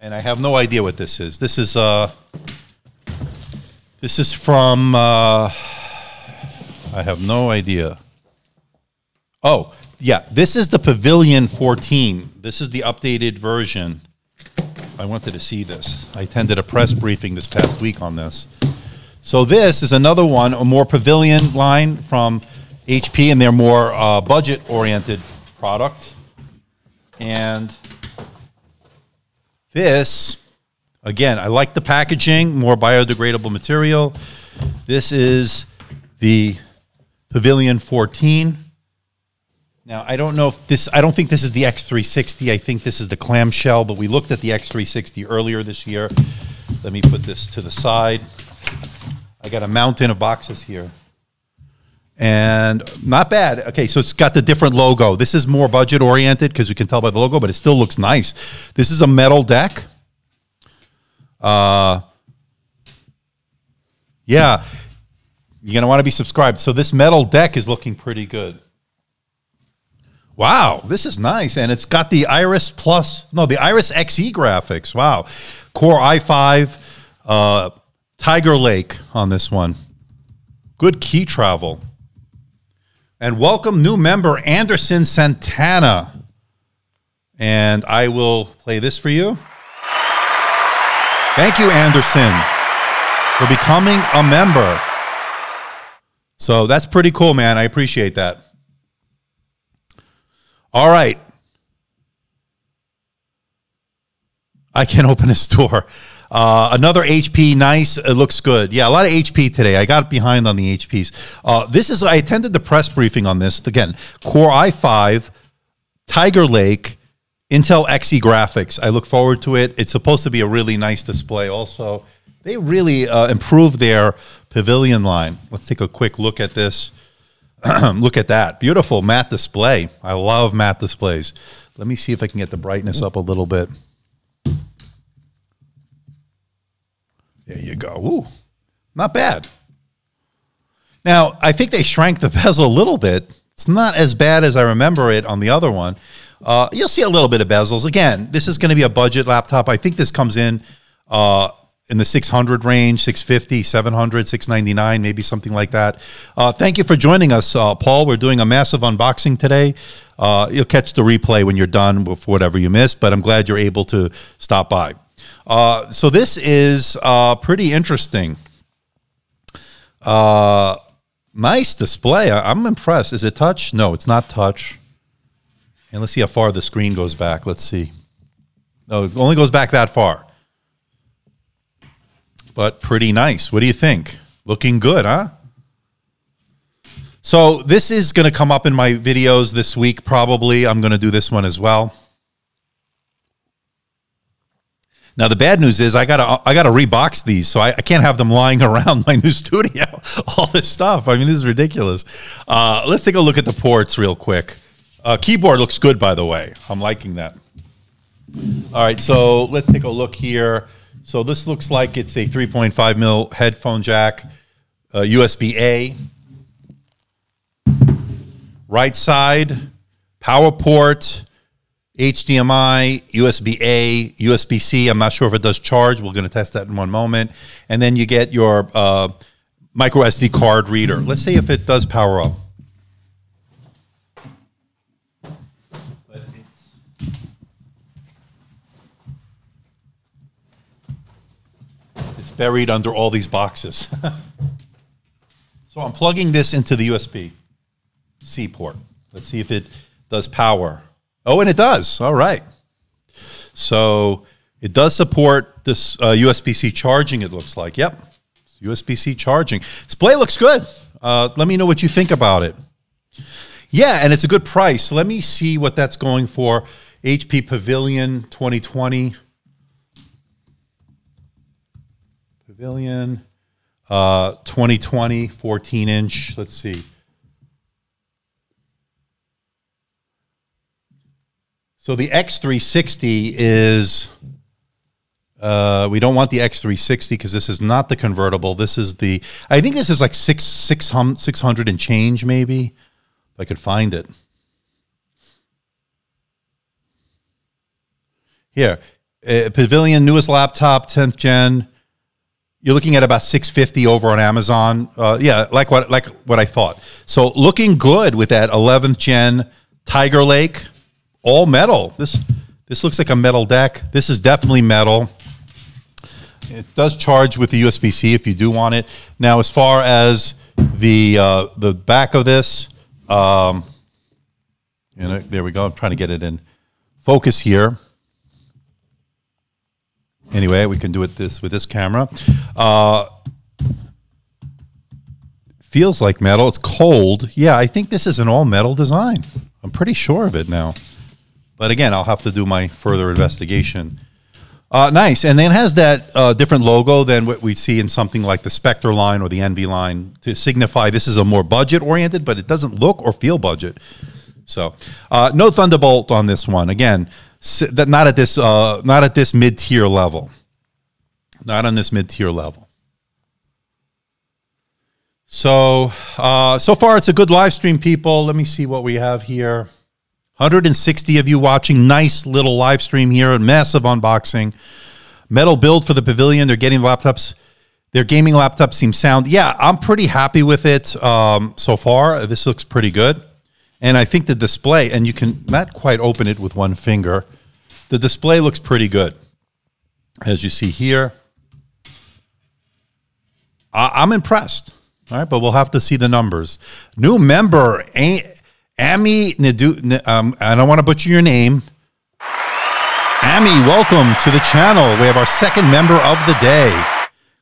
A: And I have no idea what this is. This is uh this is from uh I have no idea. Oh, yeah, this is the Pavilion 14. This is the updated version. I wanted to see this. I attended a press briefing this past week on this. So this is another one, a more pavilion line from HP, and they're more uh, budget-oriented product. And this, again, I like the packaging, more biodegradable material. This is the Pavilion 14. Now, I don't know if this, I don't think this is the X360. I think this is the clamshell, but we looked at the X360 earlier this year. Let me put this to the side. I got a mountain of boxes here. And not bad. Okay, so it's got the different logo. This is more budget oriented because you can tell by the logo, but it still looks nice. This is a metal deck. Uh, yeah, you're going to want to be subscribed. So this metal deck is looking pretty good. Wow, this is nice. And it's got the Iris Plus, no, the Iris Xe graphics. Wow. Core i5, uh, Tiger Lake on this one. Good key travel. And welcome new member Anderson Santana. And I will play this for you. Thank you, Anderson, for becoming a member. So that's pretty cool, man. I appreciate that. All right. I can't open a store. Uh, another HP, nice. It looks good. Yeah, a lot of HP today. I got behind on the HPs. Uh, this is. I attended the press briefing on this. Again, Core i5, Tiger Lake, Intel Xe graphics. I look forward to it. It's supposed to be a really nice display. Also, they really uh, improved their Pavilion line. Let's take a quick look at this. Look at that. Beautiful matte display. I love matte displays. Let me see if I can get the brightness up a little bit. There you go. Ooh, not bad. Now, I think they shrank the bezel a little bit. It's not as bad as I remember it on the other one. Uh, you'll see a little bit of bezels. Again, this is going to be a budget laptop. I think this comes in uh, in the 600 range, 650, 700, 699, maybe something like that. Uh, thank you for joining us, uh, Paul. We're doing a massive unboxing today. Uh, you'll catch the replay when you're done with whatever you missed, but I'm glad you're able to stop by. Uh, so this is uh, pretty interesting. Uh, nice display. I- I'm impressed. Is it touch? No, it's not touch. And let's see how far the screen goes back. Let's see. No, it only goes back that far but pretty nice. What do you think? Looking good, huh? So this is going to come up in my videos this week, probably. I'm going to do this one as well. Now the bad news is I gotta I gotta rebox these, so I, I, can't have them lying around my new studio. All this stuff. I mean, this is ridiculous. Uh, let's take a look at the ports real quick. Uh, keyboard looks good, by the way. I'm liking that. All right, so let's take a look here. So this looks like it's a 3.5 mil headphone jack, uh, USB A. Right side, power port, HDMI, USB A, USB C. I'm not sure if it does charge. We're going to test that in one moment. And then you get your uh, micro SD card reader. Let's see if it does power up. It's buried under all these boxes. so I'm plugging this into the USB C port. Let's see if it does power. Oh, and it does. All right. So it does support this uh, USB-C charging. It looks like. Yep, USB-C charging. Display looks good. Uh, let me know what you think about it. Yeah, and it's a good price. Let me see what that's going for. HP Pavilion 2020. Pavilion uh, 2020, 14 inch. Let's see. So the X360 is, uh, we don't want the X360 because this is not the convertible. This is the, I think this is like six, 600 and change maybe, if I could find it. Here, uh, Pavilion, newest laptop, 10th gen. You're looking at about 650 over on Amazon. Uh, yeah, like what like what I thought. So looking good with that 11th gen Tiger Lake all metal. This this looks like a metal deck. This is definitely metal. It does charge with the USB C if you do want it. Now, as far as the uh, the back of this, um, there we go. I'm trying to get it in focus here. Anyway, we can do it this with this camera. Uh, feels like metal. It's cold. Yeah, I think this is an all metal design. I'm pretty sure of it now. But again, I'll have to do my further investigation. Uh, nice. And then it has that uh, different logo than what we see in something like the Spectre line or the Envy line to signify this is a more budget oriented, but it doesn't look or feel budget. So uh, no Thunderbolt on this one. Again, not at this uh, not at this mid tier level. Not on this mid tier level. So uh, so far it's a good live stream, people. Let me see what we have here. 160 of you watching. Nice little live stream here, massive unboxing. Metal build for the pavilion. They're getting laptops. Their gaming laptop seems sound. Yeah, I'm pretty happy with it um, so far. This looks pretty good. And I think the display, and you can not quite open it with one finger, the display looks pretty good. As you see here, I- am impressed. All right, but we'll have to see the numbers. New member, Ami Nadu, um, I don't want to butcher your name. Ami, welcome to the channel. We have our second member of the day.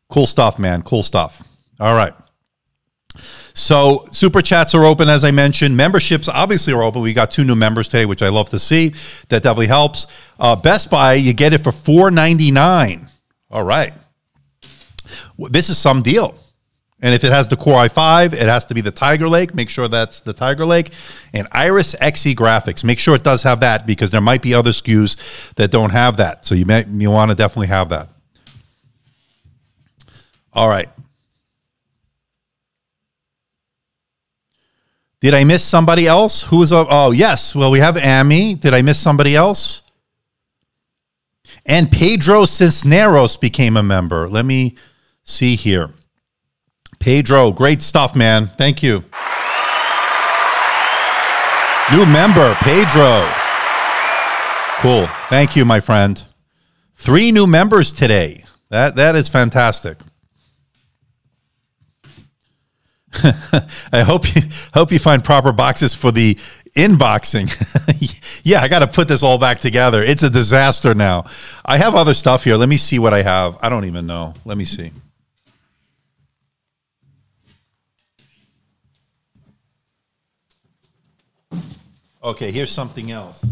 A: Cool stuff, man. Cool stuff. All right. So super chats are open, as I mentioned. Memberships obviously are open. We got two new members today, which I love to see. That definitely helps. Uh, Best Buy, you get it for four ninety nine. All right. This is some deal. And if it has the Core i5, it has to be the Tiger Lake. Make sure that's the Tiger Lake. And Iris Xe graphics. Make sure it does have that because there might be other SKUs that don't have that. So you may you want to definitely have that. All right. Did I miss somebody else? Who is? Oh, yes. Well, we have Amy. Did I miss somebody else? And Pedro Cisneros became a member. Let me see here. Pedro, great stuff, man. Thank you. New member, Pedro. Cool. Thank you, my friend. Three new members today. That that is fantastic. I hope you hope you find proper boxes for the inboxing. yeah, I got to put this all back together. It's a disaster now. I have other stuff here. Let me see what I have. I don't even know. Let me see. Okay, here's something else.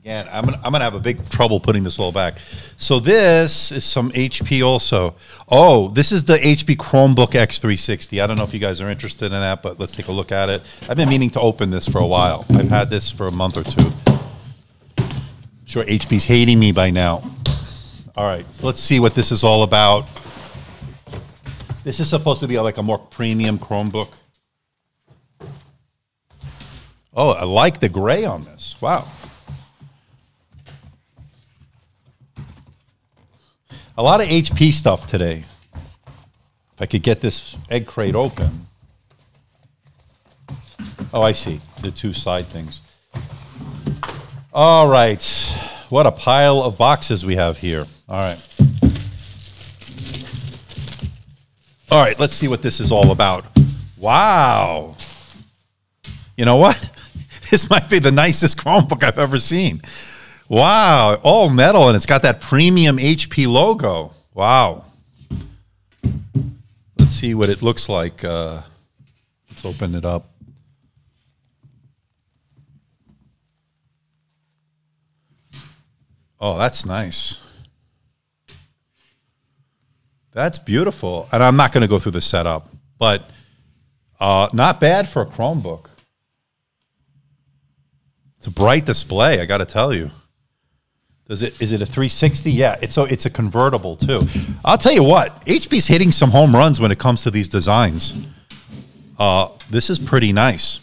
A: Again, I'm gonna, I'm gonna have a big trouble putting this all back. So this is some HP also. Oh, this is the HP Chromebook X360. I don't know if you guys are interested in that, but let's take a look at it. I've been meaning to open this for a while. I've had this for a month or two. Sure HP's hating me by now. All right, so let's see what this is all about. This is supposed to be like a more premium Chromebook. Oh, I like the gray on this. Wow. A lot of HP stuff today. If I could get this egg crate open. Oh, I see. The two side things. All right. what a pile of boxes we have here. All right. All right, let's see what this is all about. Wow. You know what? This might be the nicest Chromebook I've ever seen. Wow, all metal, and it's got that premium HP logo. Wow. Let's see what it looks like. Uh, let's open it up. Oh, that's nice. That's beautiful. And I'm not going to go through the setup, but uh, not bad for a Chromebook. It's a bright display, I got to tell you. Does it is it a 360? Yeah, it's so it's a convertible too. I'll tell you what, HP's hitting some home runs when it comes to these designs. Uh, this is pretty nice.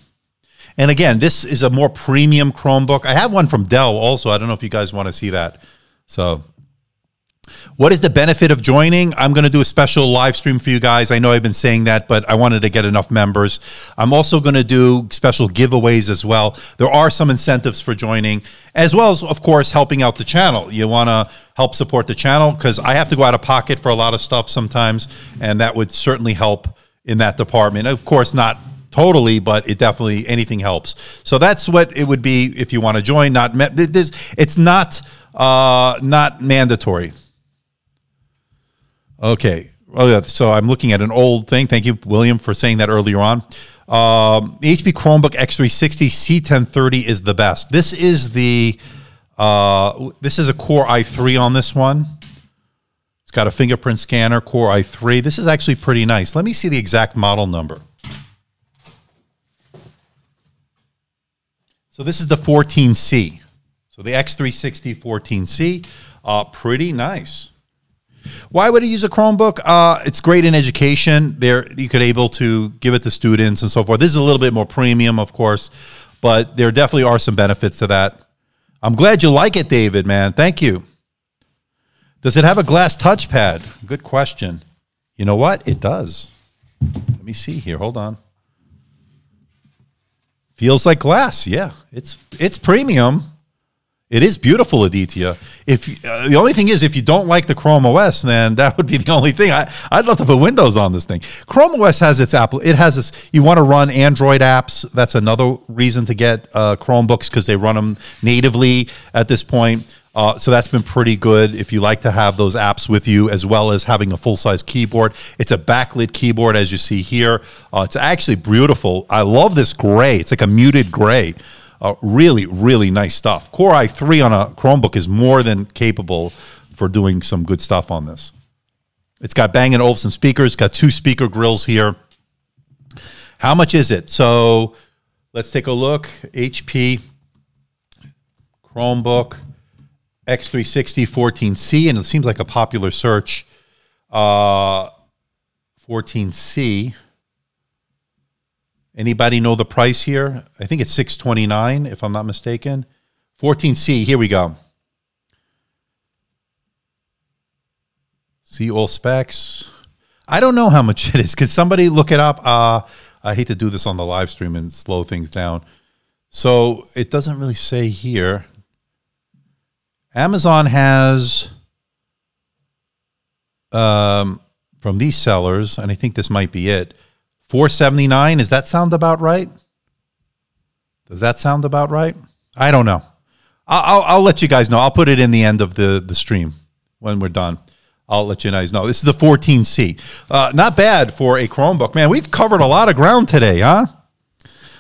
A: And again, this is a more premium Chromebook. I have one from Dell also. I don't know if you guys want to see that. So what is the benefit of joining? I'm going to do a special live stream for you guys. I know I've been saying that, but I wanted to get enough members. I'm also going to do special giveaways as well. There are some incentives for joining, as well as, of course, helping out the channel. You want to help support the channel because I have to go out of pocket for a lot of stuff sometimes, and that would certainly help in that department. Of course, not totally, but it definitely anything helps. So that's what it would be if you want to join. Not it's not uh, not mandatory. Okay. Oh, yeah. So I'm looking at an old thing. Thank you, William, for saying that earlier on. Um, HP Chromebook X360 C1030 is the best. This is the uh, this is a Core i3 on this one. It's got a fingerprint scanner, Core i3. This is actually pretty nice. Let me see the exact model number. So this is the 14C. So the X360 14C, uh, pretty nice. Why would I use a Chromebook? Uh, it's great in education. There, you could able to give it to students and so forth. This is a little bit more premium, of course, but there definitely are some benefits to that. I'm glad you like it, David. Man, thank you. Does it have a glass touchpad? Good question. You know what? It does. Let me see here. Hold on. Feels like glass. Yeah, it's it's premium. It is beautiful, Aditya. If uh, the only thing is, if you don't like the Chrome OS, man, that would be the only thing. I, I'd love to put Windows on this thing. Chrome OS has its Apple. It has this. You want to run Android apps. That's another reason to get uh, Chromebooks because they run them natively at this point. Uh, so that's been pretty good if you like to have those apps with you, as well as having a full size keyboard. It's a backlit keyboard, as you see here. Uh, it's actually beautiful. I love this gray. It's like a muted gray. Uh, really, really nice stuff. Core i3 on a Chromebook is more than capable for doing some good stuff on this. It's got Bang & Olufsen speakers, got two speaker grills here. How much is it? So let's take a look. HP Chromebook X360 14C, and it seems like a popular search. Uh, 14C Anybody know the price here? I think it's 629 if I'm not mistaken. 14C, here we go. See all specs. I don't know how much it is. Could somebody look it up? Uh, I hate to do this on the live stream and slow things down. So it doesn't really say here. Amazon has um, from these sellers, and I think this might be it 479 does that sound about right? Does that sound about right? I don't know. I'll, I'll, I'll, let you guys know. I'll put it in the end of the, the stream when we're done. I'll let you guys know. This is the 14c uh, not bad for a chromebook. Man we've covered a lot of ground today huh?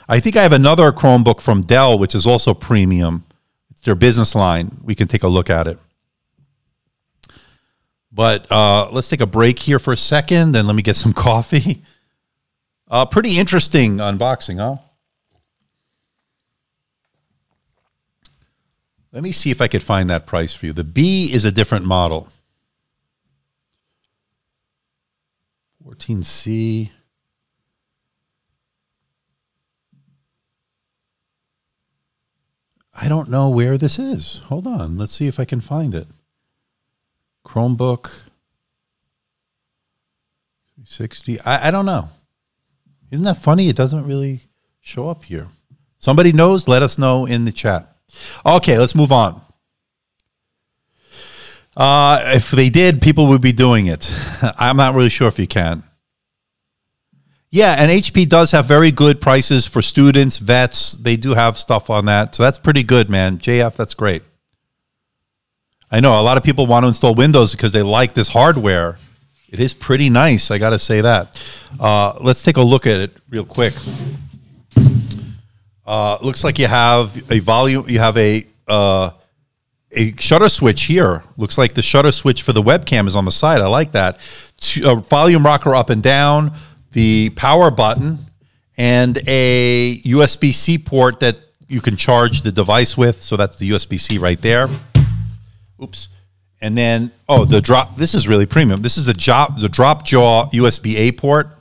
A: I think i have another chromebook from dell which is also premium. It's their business line. We can take a look at it. But uh, let's take a break here for a second and let me get some coffee uh, pretty interesting unboxing, huh? Let me see if I could find that price for you. The B is a different model. 14C. I don't know where this is. Hold on. Let's see if I can find it. Chromebook 360. I, I don't know. Isn't that funny? It doesn't really show up here. Somebody knows? Let us know in the chat. Okay, let's move on. Uh, if they did, people would be doing it. I'm not really sure if you can. Yeah, and HP does have very good prices for students, vets. They do have stuff on that. So that's pretty good, man. JF, that's great. I know a lot of people want to install Windows because they like this hardware. It is pretty nice, I got to say that. Uh, let's take a look at it real quick. Uh, looks like you have a volume, you have a uh, a shutter switch here. Looks like the shutter switch for the webcam is on the side. I like that. A volume rocker up and down the power button, and a USB C port that you can charge the device with. So that's the USB C right there. Oops. And then, oh, the drop. This is really premium. This is the drop, the drop jaw USB A port.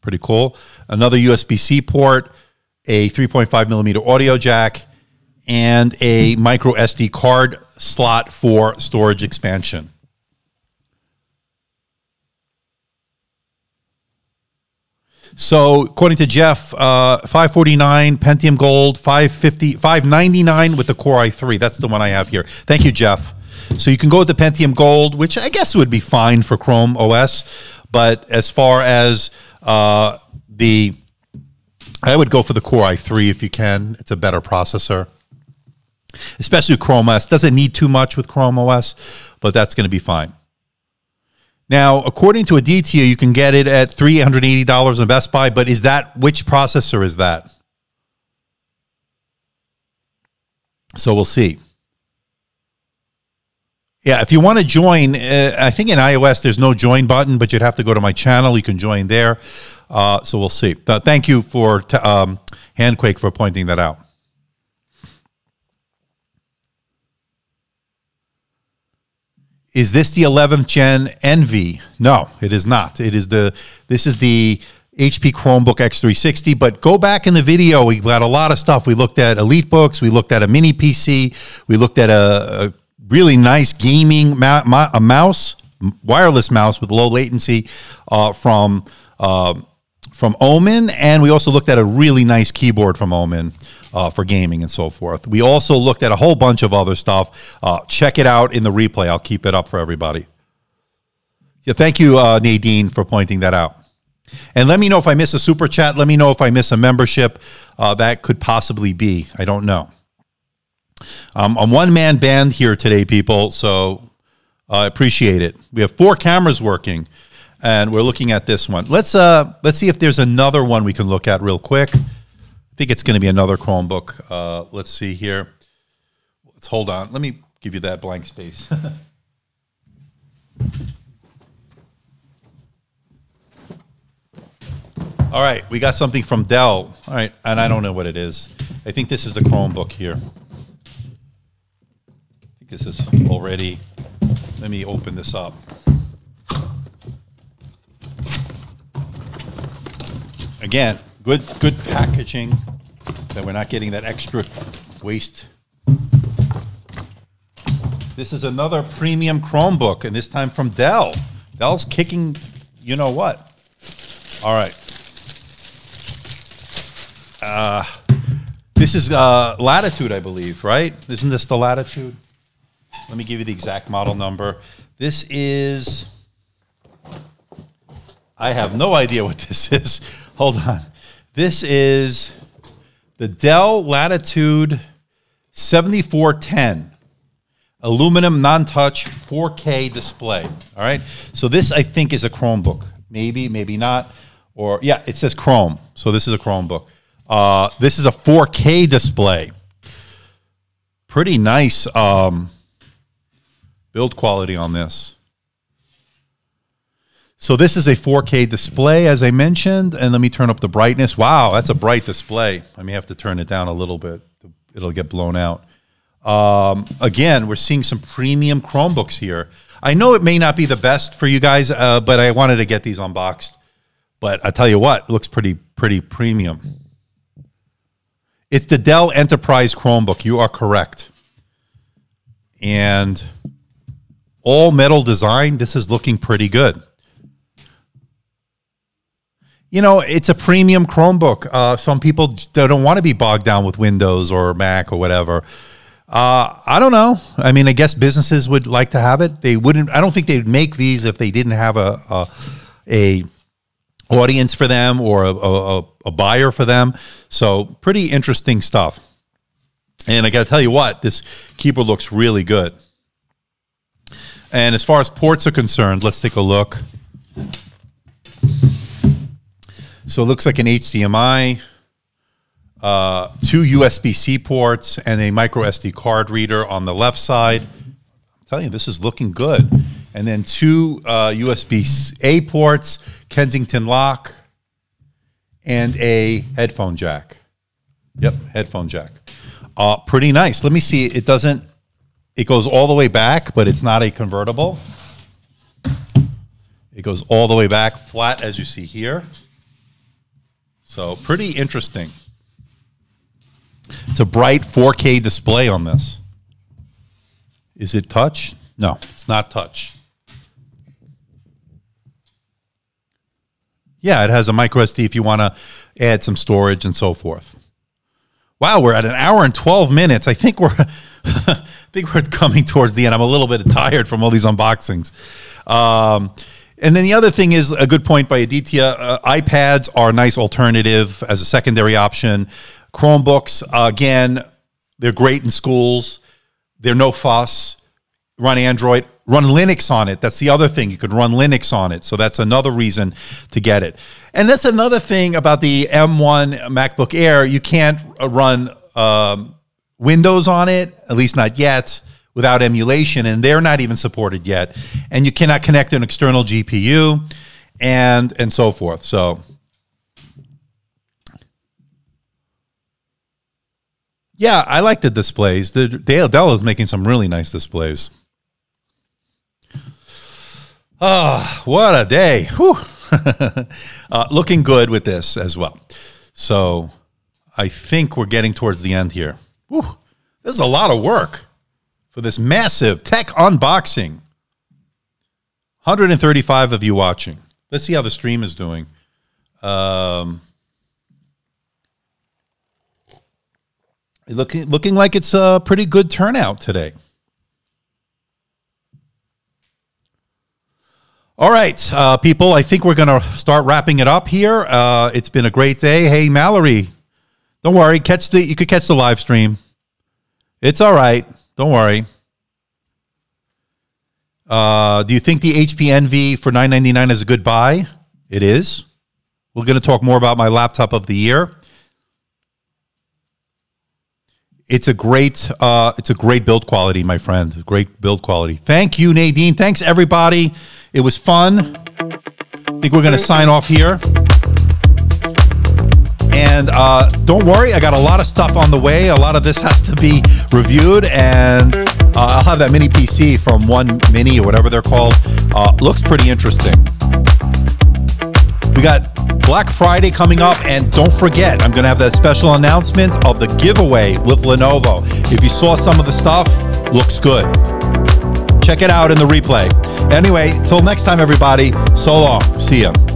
A: Pretty cool. Another USB C port, a 3.5 millimeter audio jack, and a micro SD card slot for storage expansion. So according to Jeff, uh, 549 Pentium Gold, 550, 599 with the Core i3. That's the one I have here. Thank you, Jeff. So you can go with the Pentium Gold, which I guess would be fine for Chrome OS. But as far as uh, the, I would go for the Core i3 if you can. It's a better processor, especially Chrome OS. Doesn't need too much with Chrome OS, but that's going to be fine. Now, according to Aditya, you can get it at $380 in Best Buy, but is that which processor is that? So we'll see. Yeah, if you want to join, uh, I think in iOS there's no join button, but you'd have to go to my channel. You can join there. Uh, so we'll see. Thank you for t- um, Handquake for pointing that out. Is this the 11th gen Envy? No, it is not. It is the this is the HP Chromebook X360. But go back in the video. We got a lot of stuff. We looked at EliteBooks. We looked at a mini PC. We looked at a, a really nice gaming ma- ma- a mouse, wireless mouse with low latency uh, from. Uh, from Omen, and we also looked at a really nice keyboard from Omen uh, for gaming and so forth. We also looked at a whole bunch of other stuff. Uh, check it out in the replay. I'll keep it up for everybody. Yeah, thank you, uh, Nadine, for pointing that out. And let me know if I miss a super chat. Let me know if I miss a membership. Uh, that could possibly be. I don't know. Um, I'm one man band here today, people. So I appreciate it. We have four cameras working and we're looking at this one. Let's uh let's see if there's another one we can look at real quick. I think it's going to be another Chromebook. Uh, let's see here. Let's hold on. Let me give you that blank space. All right, we got something from Dell. All right, and I don't know what it is. I think this is the Chromebook here. This is already. Let me open this up. again, good good packaging that we're not getting that extra waste. This is another premium Chromebook, and this time from Dell. Dell's kicking, you know what? All right. Uh, this is uh, Latitude, I believe, right? Isn't this the Latitude? Let me give you the exact model number. This is. I have no idea what this is. Hold on. This is the Dell Latitude 7410 aluminum non-touch 4K display. All right. So this I think is a Chromebook. Maybe, maybe not. Or yeah, it says Chrome. So this is a Chromebook. Uh, this is a 4K display. Pretty nice um, build quality on this. So this is a 4K display, as I mentioned, and let me turn up the brightness. Wow, that's a bright display. I may have to turn it down a little bit. It'll get blown out. Um, again, we're seeing some premium Chromebooks here. I know it may not be the best for you guys, uh, but I wanted to get these unboxed. But I tell you what, it looks pretty pretty premium. It's the Dell Enterprise Chromebook. You are correct. And all metal design. This is looking pretty good you know, it's a premium Chromebook. Uh, some people don't want to be bogged down with Windows or Mac or whatever. Uh, I don't know. I mean, I guess businesses would like to have it. They wouldn't. I don't think they'd make these if they didn't have a a, a audience for them or a, a, a buyer for them. So pretty interesting stuff. And I got to tell you what, this keyboard looks really good. And as far as ports are concerned, let's take a look. So it looks like an HDMI, uh, two USB C ports, and a micro SD card reader on the left side. I'm telling you, this is looking good. And then two uh, USB A ports, Kensington lock, and a headphone jack. Yep, headphone jack. Uh, pretty nice. Let me see. It doesn't, it goes all the way back, but it's not a convertible. It goes all the way back flat as you see here. So pretty interesting. It's a bright 4K display on this. Is it touch? No, it's not touch. Yeah, it has a micro SD if you want to add some storage and so forth. Wow, we're at an hour and 12 minutes. I think we're I think we're coming towards the end. I'm a little bit tired from all these unboxings. Um, and then the other thing is a good point by Aditya. Uh, iPads are a nice alternative as a secondary option. Chromebooks, uh, again, they're great in schools. They're no fuss. Run Android, run Linux on it. That's the other thing. You could run Linux on it. So that's another reason to get it. And that's another thing about the M1 MacBook Air. You can't uh, run um, Windows on it, at least not yet without emulation, and they're not even supported yet. And you cannot connect an external GPU, and and so forth. So. Yeah, I like the displays. The Dell is making some really nice displays. Ah, oh, what a day. uh, looking good with this as well. So I think we're getting towards the end here. Whew. There's a lot of work for this massive tech unboxing. 135 of you watching. Let's see how the stream is doing. Um, looking looking like it's a pretty good turnout today. All right, uh, people. I think we're going to start wrapping it up here. Uh, it's been a great day. Hey, Mallory, don't worry. Catch the you could catch the live stream. It's all right. Don't worry. Uh, do you think the HP Envy for nine ninety nine is a good buy? It is. We're going to talk more about my laptop of the year. It's a great, uh, it's a great build quality, my friend. Great build quality. Thank you, Nadine. Thanks everybody. It was fun. I think we're going to sign off here. And uh, don't worry, I got a lot of stuff on the way. A lot of this has to be reviewed, and uh, I'll have that mini PC from One Mini or whatever they're called. Uh, looks pretty interesting. We got Black Friday coming up, and don't forget, I'm going to have that special announcement of the giveaway with Lenovo. If you saw some of the stuff, looks good. Check it out in the replay. Anyway, till next time, everybody, so long. See ya.